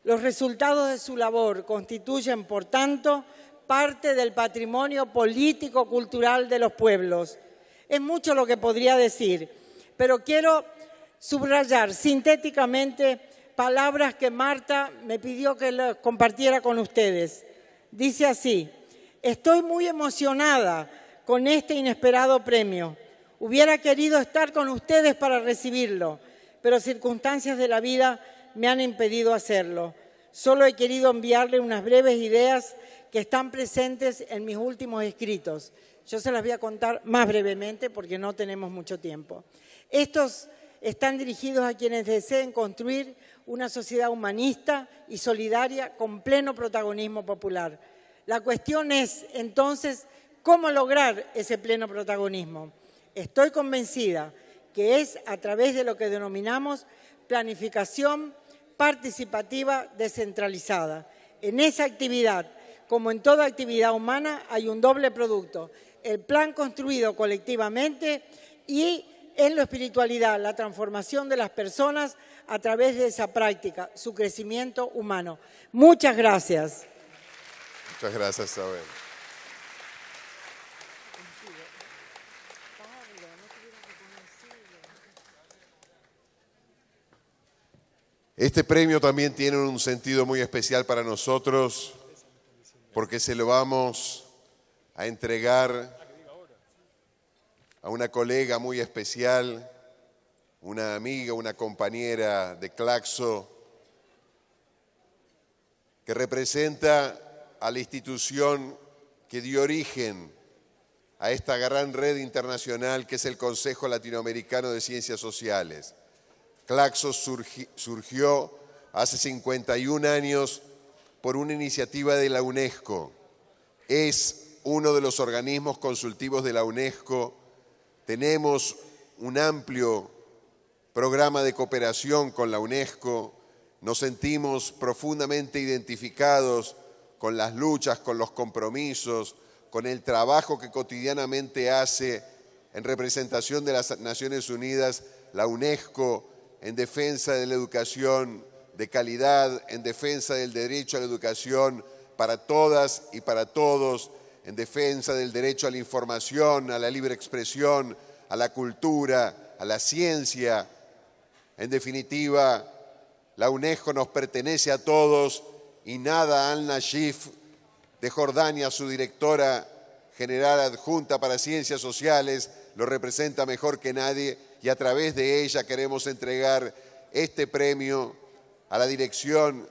Los resultados de su labor constituyen, por tanto, parte del patrimonio político-cultural de los pueblos. Es mucho lo que podría decir, pero quiero subrayar sintéticamente palabras que Marta me pidió que compartiera con ustedes. Dice así, estoy muy emocionada con este inesperado premio. Hubiera querido estar con ustedes para recibirlo, pero circunstancias de la vida me han impedido hacerlo. Solo he querido enviarle unas breves ideas que están presentes en mis últimos escritos. Yo se las voy a contar más brevemente porque no tenemos mucho tiempo. Estos están dirigidos a quienes deseen construir una sociedad humanista y solidaria con pleno protagonismo popular. La cuestión es, entonces, cómo lograr ese pleno protagonismo. Estoy convencida que es a través de lo que denominamos planificación participativa descentralizada. En esa actividad, como en toda actividad humana, hay un doble producto. El plan construido colectivamente y en la espiritualidad, la transformación de las personas a través de esa práctica, su crecimiento humano. Muchas gracias. Muchas gracias, Isabel. Este premio también tiene un sentido muy especial para nosotros porque se lo vamos a entregar a una colega muy especial, una amiga, una compañera de Claxo, que representa a la institución que dio origen a esta gran red internacional que es el Consejo Latinoamericano de Ciencias Sociales. Claxo surgió hace 51 años por una iniciativa de la UNESCO. Es uno de los organismos consultivos de la UNESCO. Tenemos un amplio programa de cooperación con la UNESCO. Nos sentimos profundamente identificados con las luchas, con los compromisos, con el trabajo que cotidianamente hace en representación de las Naciones Unidas la UNESCO en defensa de la educación de calidad, en defensa del derecho a la educación para todas y para todos, en defensa del derecho a la información, a la libre expresión, a la cultura, a la ciencia. En definitiva, la UNESCO nos pertenece a todos y nada al-Nashif de Jordania, su directora general adjunta para ciencias sociales, lo representa mejor que nadie y a través de ella queremos entregar este premio a la Dirección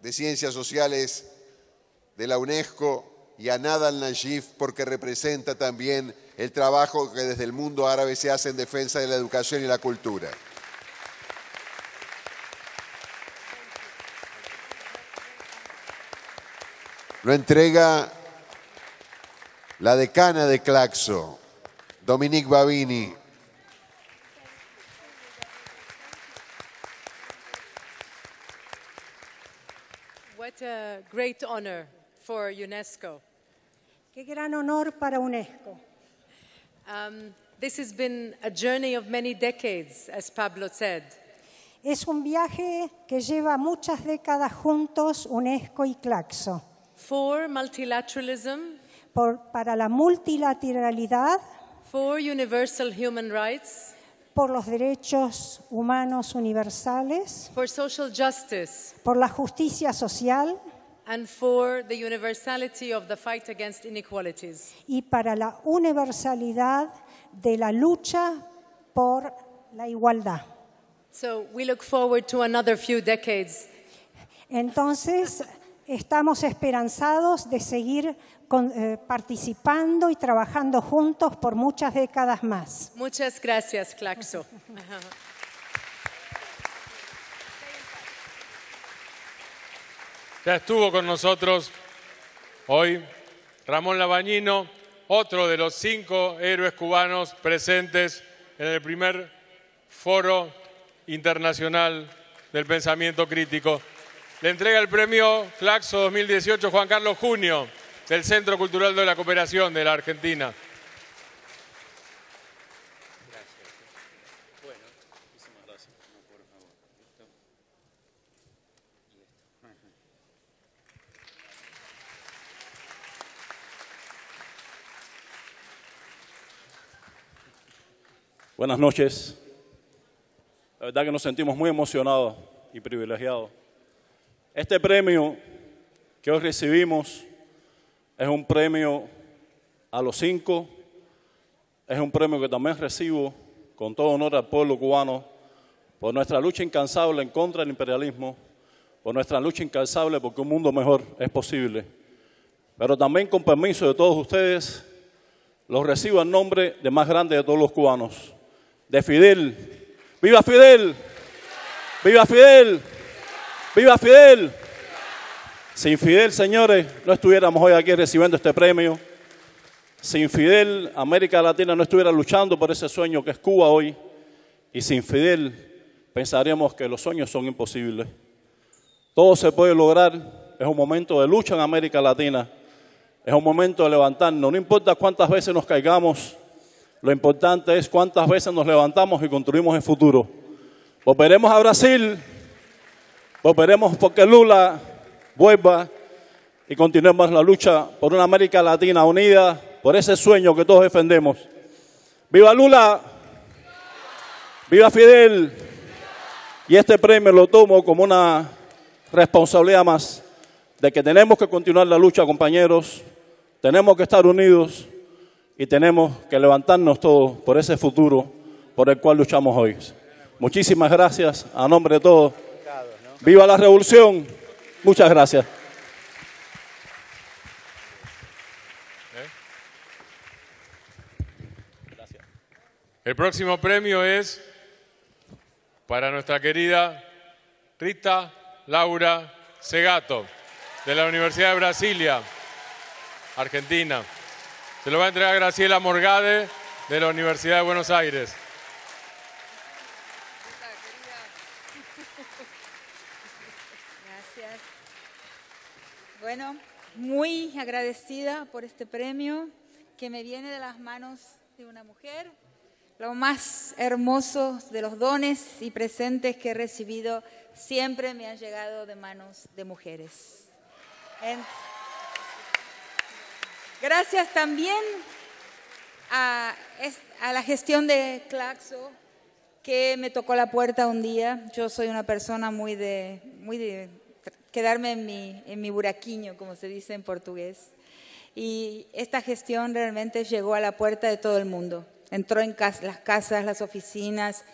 de Ciencias Sociales de la UNESCO y a Nada al-Najif porque representa también el trabajo que desde el mundo árabe se hace en defensa de la educación y la cultura. Lo entrega la decana de Claxo, Dominique Babini. A great honor for UNESCO. Qué gran honor para UNESCO. Um, this has been a journey of many decades, as Pablo said. Es un viaje que lleva muchas décadas juntos UNESCO y Claxo. For multilateralism, Por, para la multilateralidad, for universal human rights, por los derechos humanos universales, for social justice, por la justicia social and for the universality of the fight against inequalities. y para la universalidad de la lucha por la igualdad. So we look forward to another few decades Entonces, estamos esperanzados de seguir con- eh, participando y trabajando juntos por muchas décadas más. Muchas gracias, Claxo. Ya estuvo con nosotros hoy Ramón Labañino, otro de los cinco héroes cubanos presentes en el primer foro internacional del pensamiento crítico. Le entrega el premio Claxo 2018 Juan Carlos Junio del Centro Cultural de la Cooperación de la Argentina. Buenas noches. La verdad que nos sentimos muy emocionados y privilegiados. Este premio que hoy recibimos es un premio a los cinco, es un premio que también recibo con todo honor al pueblo cubano por nuestra lucha incansable en contra del imperialismo, por nuestra lucha incansable porque un mundo mejor es posible. Pero también con permiso de todos ustedes, los recibo en nombre de más grande de todos los cubanos, de Fidel. ¡Viva Fidel! ¡Viva Fidel! ¡Viva Fidel! Sin Fidel, señores, no estuviéramos hoy aquí recibiendo este premio. Sin Fidel, América Latina no estuviera luchando por ese sueño que es Cuba hoy. Y sin Fidel, pensaríamos que los sueños son imposibles. Todo se puede lograr. Es un momento de lucha en América Latina. Es un momento de levantarnos. No importa cuántas veces nos caigamos, lo importante es cuántas veces nos levantamos y construimos el futuro. Volveremos a Brasil, volveremos porque Lula vuelva y continuemos la lucha por una América Latina unida, por ese sueño que todos defendemos. ¡Viva Lula! ¡Viva Fidel! Y este premio lo tomo como una responsabilidad más de que tenemos que continuar la lucha, compañeros, tenemos que estar unidos y tenemos que levantarnos todos por ese futuro por el cual luchamos hoy. Muchísimas gracias a nombre de todos. Viva la revolución. Muchas gracias. El próximo premio es para nuestra querida Rita Laura Segato, de la Universidad de Brasilia, Argentina. Se lo va a entregar Graciela Morgade, de la Universidad de Buenos Aires. Gracias. Bueno, muy agradecida por este premio que me viene de las manos de una mujer. Lo más hermoso de los dones y presentes que he recibido siempre me han llegado de manos de mujeres. Gracias también a, a la gestión de Claxo, que me tocó la puerta un día. Yo soy una persona muy de, muy de quedarme en mi, en mi buraquiño, como se dice en portugués. Y esta gestión realmente llegó a la puerta de todo el mundo. Entró en las casas, las oficinas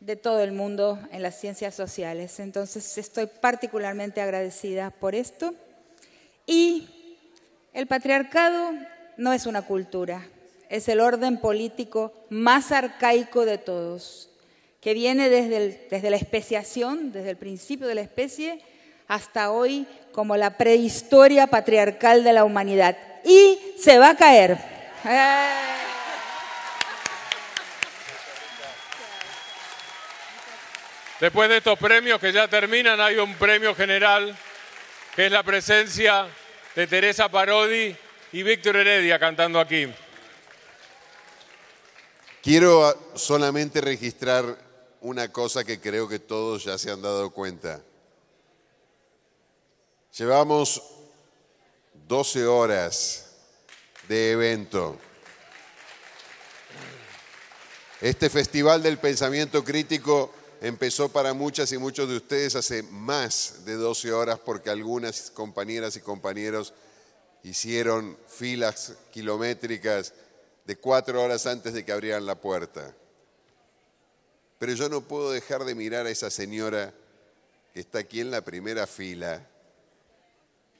de todo el mundo en las ciencias sociales. Entonces estoy particularmente agradecida por esto. Y el patriarcado no es una cultura, es el orden político más arcaico de todos, que viene desde, desde la especiación, desde el principio de la especie, hasta hoy como la prehistoria patriarcal de la humanidad. Y se va a caer. Eh. Después de estos premios que ya terminan, hay un premio general, que es la presencia de Teresa Parodi y Víctor Heredia cantando aquí. Quiero ah, solamente registrar una cosa que creo que todos ya se han dado cuenta. Llevamos 12 horas de evento. Este Festival del Pensamiento Crítico empezó para muchas y muchos de ustedes hace más de 12 horas porque algunas compañeras y compañeros hicieron filas kilométricas de cuatro horas antes de que abrieran la puerta. Pero yo no puedo dejar de mirar a esa señora que está aquí en la primera fila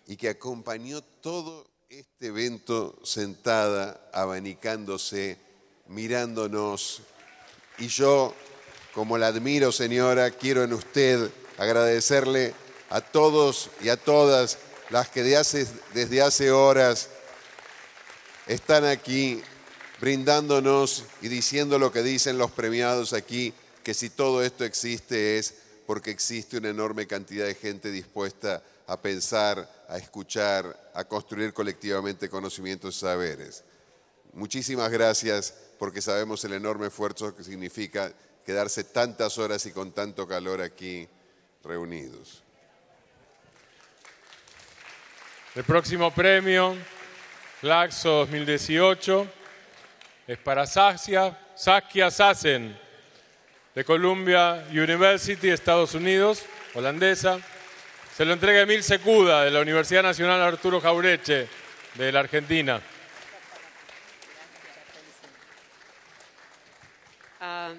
y que acompañó todo este evento sentada, abanicándose, mirándonos. Y yo, como la admiro, señora, quiero en usted agradecerle a todos y a todas las que hace- desde hace horas están aquí brindándonos y diciendo lo que dicen los premiados aquí, que si todo esto existe es porque existe una enorme cantidad de gente dispuesta a pensar, a escuchar, a construir colectivamente conocimientos y saberes. Muchísimas gracias porque sabemos el enorme esfuerzo que significa quedarse tantas horas y con tanto calor aquí reunidos. El próximo premio, Claxo 2018, es para Saskia, Saskia Sassen, de Columbia University, Estados Unidos, holandesa. Se lo entrega Emil Secuda, de la Universidad Nacional Arturo Jaureche, de la Argentina. Ah,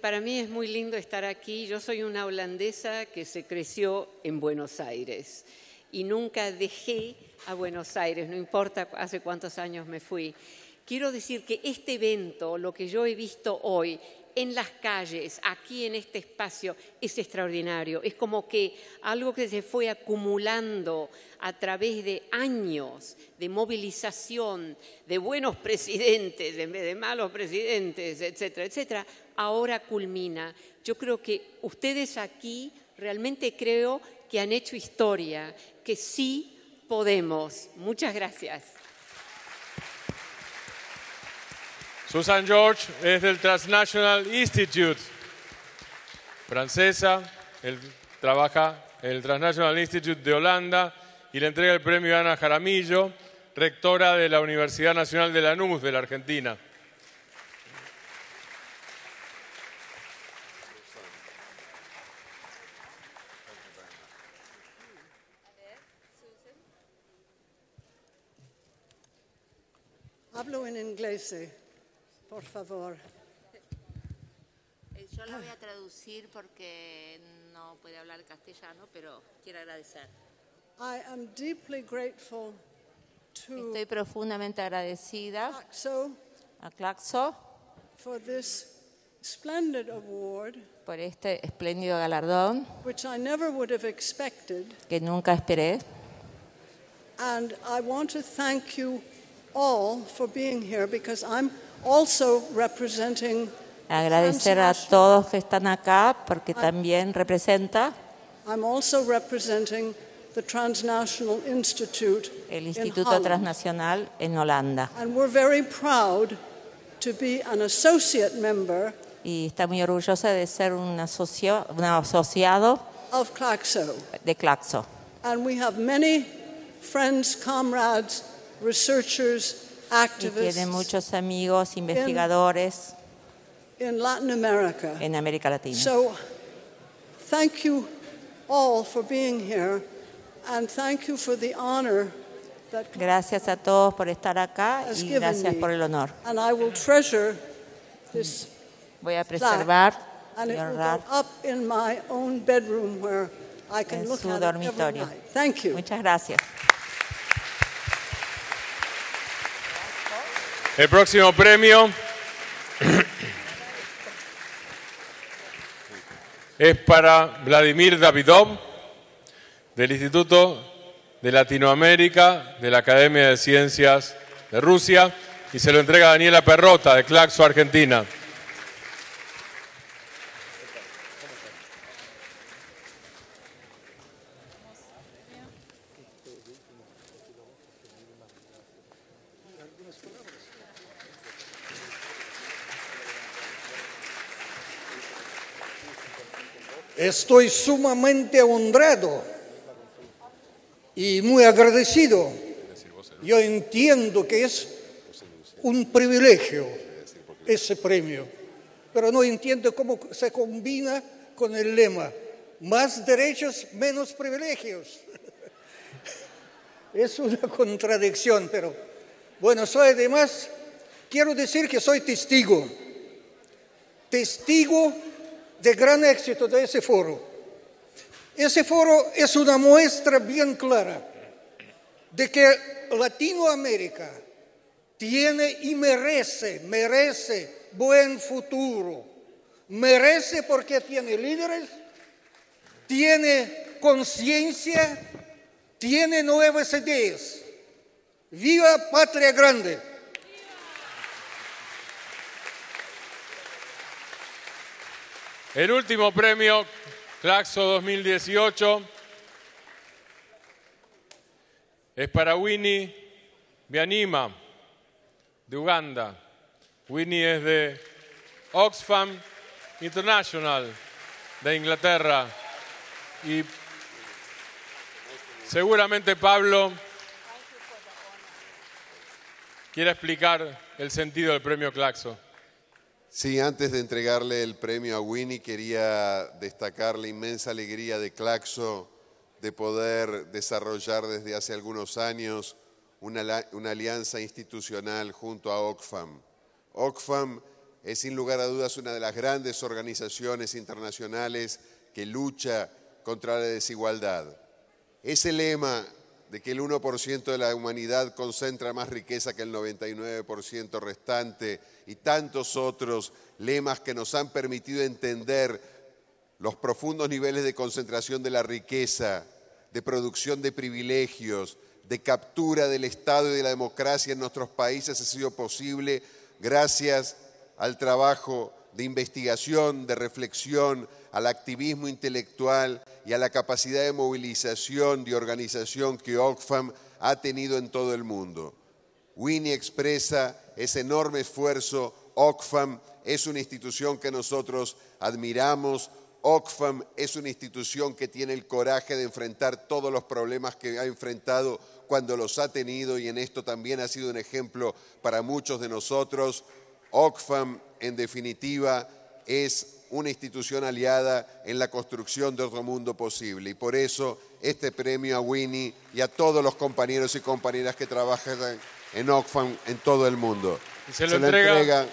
para mí es muy lindo estar aquí. Yo soy una holandesa que se creció en Buenos Aires y nunca dejé a Buenos Aires, no importa hace cuántos años me fui. Quiero decir que este evento, lo que yo he visto hoy en las calles, aquí en este espacio, es extraordinario. Es como que algo que se fue acumulando a través de años de movilización, de buenos presidentes en vez de malos presidentes, etcétera, etcétera, ahora culmina. Yo creo que ustedes aquí realmente creo que han hecho historia, que sí podemos. Muchas gracias. Susan George es del Transnational Institute, francesa, él trabaja en el Transnational Institute de Holanda y le entrega el premio a Ana Jaramillo, rectora de la Universidad Nacional de Lanús de la Argentina. Hablo en inglés, eh, por favor. Eh, Yo la voy a traducir porque no puede hablar castellano, pero quiero agradecer. I am deeply grateful to Estoy profundamente agradecida Claxo a Claxo for this splendid award, por este espléndido galardón which I never would have expected. que nunca esperé. And I want to thank you all for being here because I'm Agradecer a todos que están acá porque también representa I'm also representing the Transnational Institute el in Instituto. Transnacional en Holanda. And we're very proud to be an associate member Y está muy orgullosa de ser un, asocio- un asociado de Claxo. And we have many friends, comrades, researchers, Y tiene muchos amigos, investigadores in Latin America. en América Latina. So, thank you all for being here, and thank you for the honor that Gracias a todos por estar acá y gracias por el honor. And I will treasure this Voy a preservar and y honrar up in my own bedroom where I can en look su dormitorio. Thank you. Muchas gracias. El próximo premio es para Vladimir Davidov del Instituto de Latinoamérica de la Academia de Ciencias de Rusia y se lo entrega Daniela Perrota de Claxo, Argentina. Estoy sumamente honrado y muy agradecido. Yo entiendo que es un privilegio ese premio, pero no entiendo cómo se combina con el lema, más derechos, menos privilegios. Es una contradicción, pero bueno, soy además, quiero decir que soy testigo, testigo de gran éxito de ese foro. Ese foro es una muestra bien clara de que Latinoamérica tiene y merece, merece buen futuro. Merece porque tiene líderes, tiene conciencia, tiene nuevas ideas. Viva Patria Grande. El último premio, Claxo 2018 es para Winnie Bianima, de Uganda. Winnie es de Oxfam International, de Inglaterra. Y seguramente Pablo quiere explicar el sentido del premio Claxo. Sí, antes de entregarle el premio a Winnie, quería destacar la inmensa alegría de Claxo de poder desarrollar desde hace algunos años una, una alianza institucional junto a Oxfam. Oxfam es sin lugar a dudas una de las grandes organizaciones internacionales que lucha contra la desigualdad. Ese lema de que el 1% de la humanidad concentra más riqueza que el 99% restante y tantos otros lemas que nos han permitido entender los profundos niveles de concentración de la riqueza, de producción de privilegios, de captura del Estado y de la democracia en nuestros países ha sido posible gracias al trabajo de investigación, de reflexión, al activismo intelectual y a la capacidad de movilización, de organización que Oxfam ha tenido en todo el mundo. Winnie expresa ese enorme esfuerzo. Oxfam es una institución que nosotros admiramos. Oxfam es una institución que tiene el coraje de enfrentar todos los problemas que ha enfrentado cuando los ha tenido y en esto también ha sido un ejemplo para muchos de nosotros. Oxfam, en definitiva, es una institución aliada en la construcción de otro mundo posible. Y por eso este premio a Winnie y a todos los compañeros y compañeras que trabajan en Oxfam en todo el mundo. Y se lo, entrega,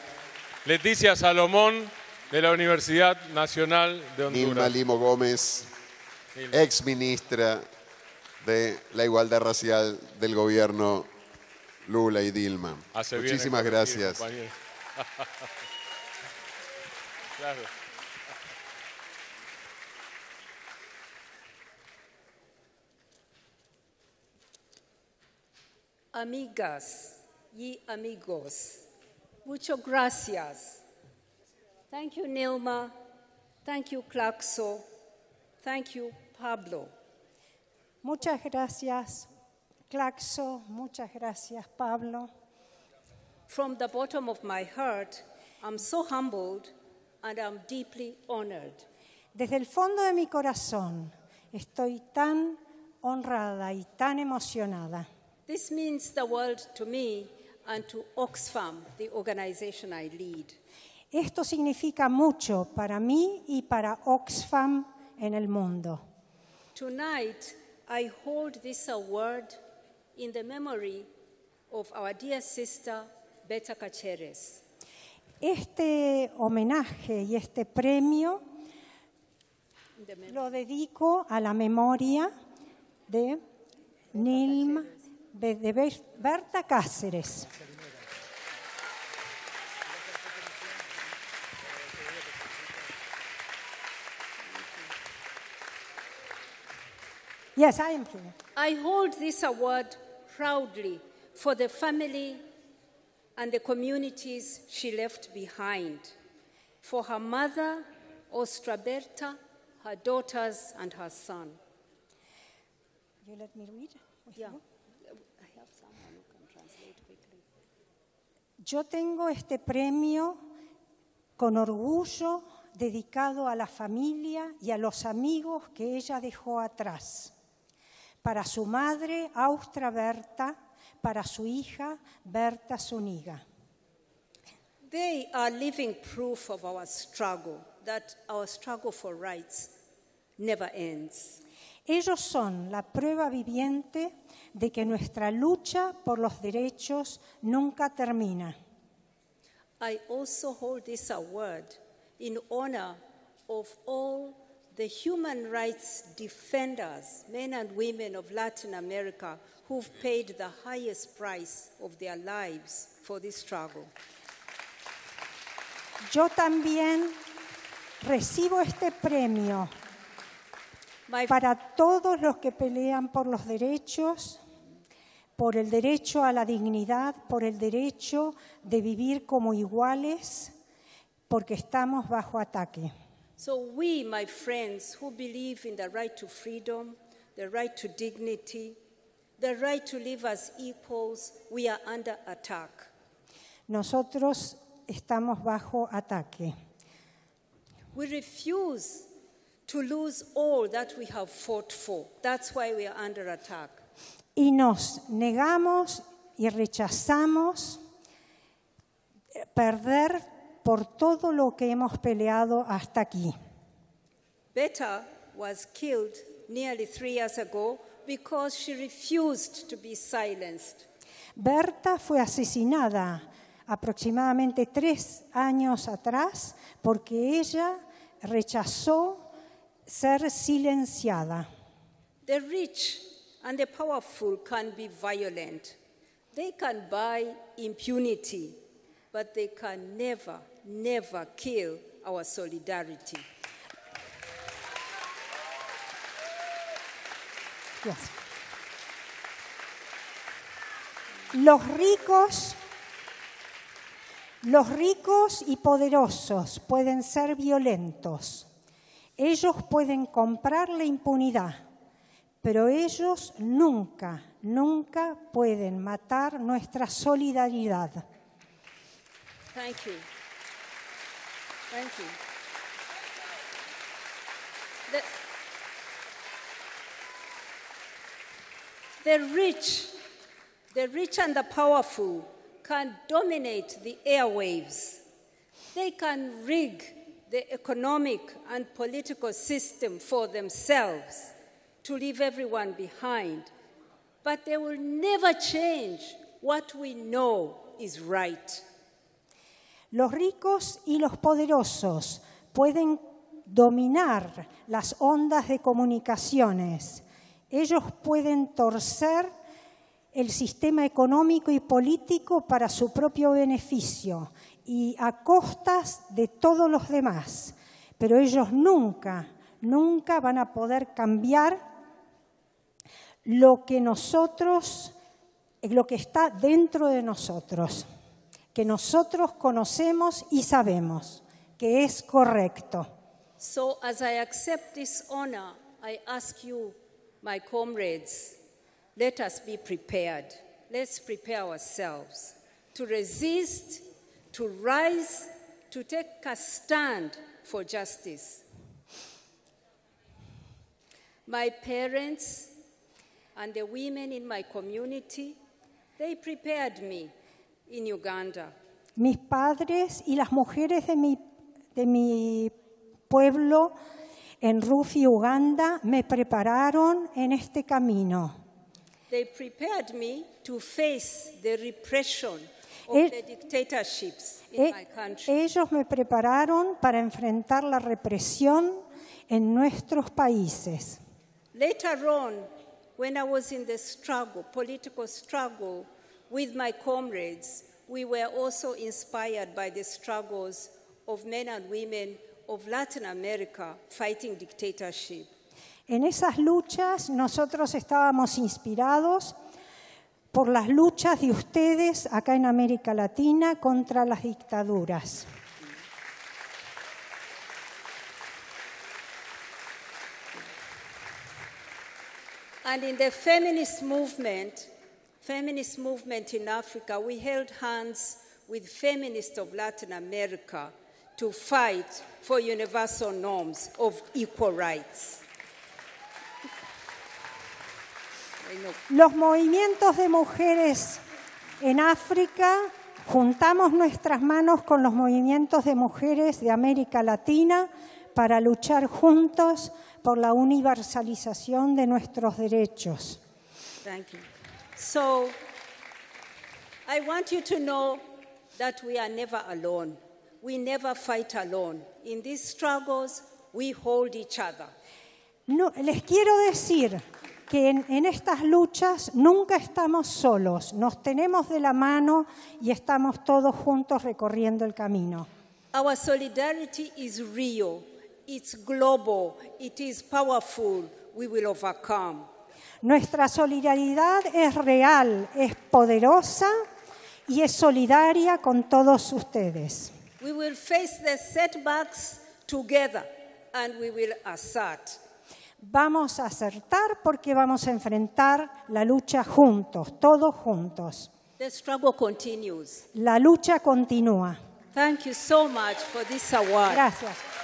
Leticia Salomón de la Universidad Nacional de Honduras. Nilma Limo Gómez, ex ministra de la igualdad racial del gobierno Lula y Dilma. Muchísimas gracias. claro. Amigas y amigos, muchas gracias. Thank you, Nilma. Thank you, Claxo. Thank you, Pablo. Muchas gracias, Claxo. Muchas gracias, Pablo. From the bottom of my heart, I'm so humbled and I'm deeply honored. Desde el fondo de mi corazón, estoy tan honrada y tan emocionada. This means the world to me and to Oxfam, the organization I lead. Esto significa mucho para mí y para Oxfam en el mundo. Tonight, I hold this award in the memory of our dear sister, Beta Cacheres. Este homenaje y este premio lo dedico a la memoria de Nilma, de, Berta Cáceres. Yes, I am here. I hold this award proudly for the family and the communities she left behind, for her mother, Ostra Berta, her daughters, and her son. You let me read? Yeah. I Yo tengo este premio con orgullo dedicado a la familia y a los amigos que ella dejó atrás. Para su madre, Austra Berta, para su hija, Berta Zuniga. They are living proof of our struggle, that our struggle for rights never ends. Ellos son la prueba viviente de que nuestra lucha por los derechos nunca termina. I also hold this award in honor of all the human rights defenders, men and women of Latin America, who've paid the highest price of their lives for this struggle. Yo también recibo este premio para todos los que pelean por los derechos, por el derecho a la dignidad, por el derecho de vivir como iguales, porque estamos bajo ataque. So, we, my friends, who believe in the right to freedom, the right to dignity, the right to live as equals, we are under attack. Nosotros estamos bajo ataque. We refuse to lose all that we have fought for. That's why we are under attack. Y nos negamos y rechazamos perder por todo lo que hemos peleado hasta aquí. Beta was killed nearly three years ago because she refused to be silenced. Berta fue asesinada aproximadamente tres años atrás porque ella rechazó ser silenciada. The rich and the powerful can be violent. They can buy impunity, but they can never, never kill our solidarity. Yes. Los ricos, los ricos y poderosos pueden ser violentos. Ellos pueden comprar la impunidad, pero ellos nunca, nunca pueden matar nuestra solidaridad. Thank you. Thank you. The, the rich, the rich and the powerful can dominate the airwaves. They can rig the economic and political system for themselves to leave everyone behind. But they will never change what we know is right. Los ricos y los poderosos pueden dominar las ondas de comunicaciones. Ellos pueden torcer el sistema económico y político para su propio beneficio y a costas de todos los demás. Pero ellos nunca, nunca van a poder cambiar lo que nosotros, lo que está dentro de nosotros, que nosotros conocemos y sabemos que es correcto. So, as I accept this honor, I ask you, my comrades, let us be prepared. Let's prepare ourselves to resist, to rise, to take a stand for justice. My parents and the women in my community, they prepared me in Uganda. Mis padres y las mujeres de mi, de mi pueblo en Rufi, Uganda, me prepararon en este camino. They prepared me to face the repression Eh, Eh, ellos me prepararon para enfrentar la represión en nuestros países. Later on, when I was in the struggle, political struggle with my comrades, we were also inspired by the struggles of men and women of Latin America fighting dictatorship. En esas luchas nosotros estábamos inspirados por las luchas de ustedes acá en América Latina contra las dictaduras. And in the feminist movement, feminist movement in Africa, we held hands with feminists of Latin America to fight for universal norms of equal rights. Los movimientos de mujeres en África juntamos nuestras manos con los movimientos de mujeres de América Latina para luchar juntos por la universalización de nuestros derechos. Thank you. So, I want you to know that we are never alone. We never fight alone. In these struggles, we hold each other. No, les quiero decir que en, en estas luchas nunca estamos solos, nos tenemos de la mano y estamos todos juntos recorriendo el camino. Our solidarity is real, it's global, it is powerful. We will overcome. Nuestra solidaridad es real, es poderosa y es solidaria con todos ustedes. We will face the setbacks together. and we will assert. Vamos a acertar porque vamos a enfrentar la lucha juntos, todos juntos. The struggle continues. La lucha continúa. Thank you so much for this award. Gracias.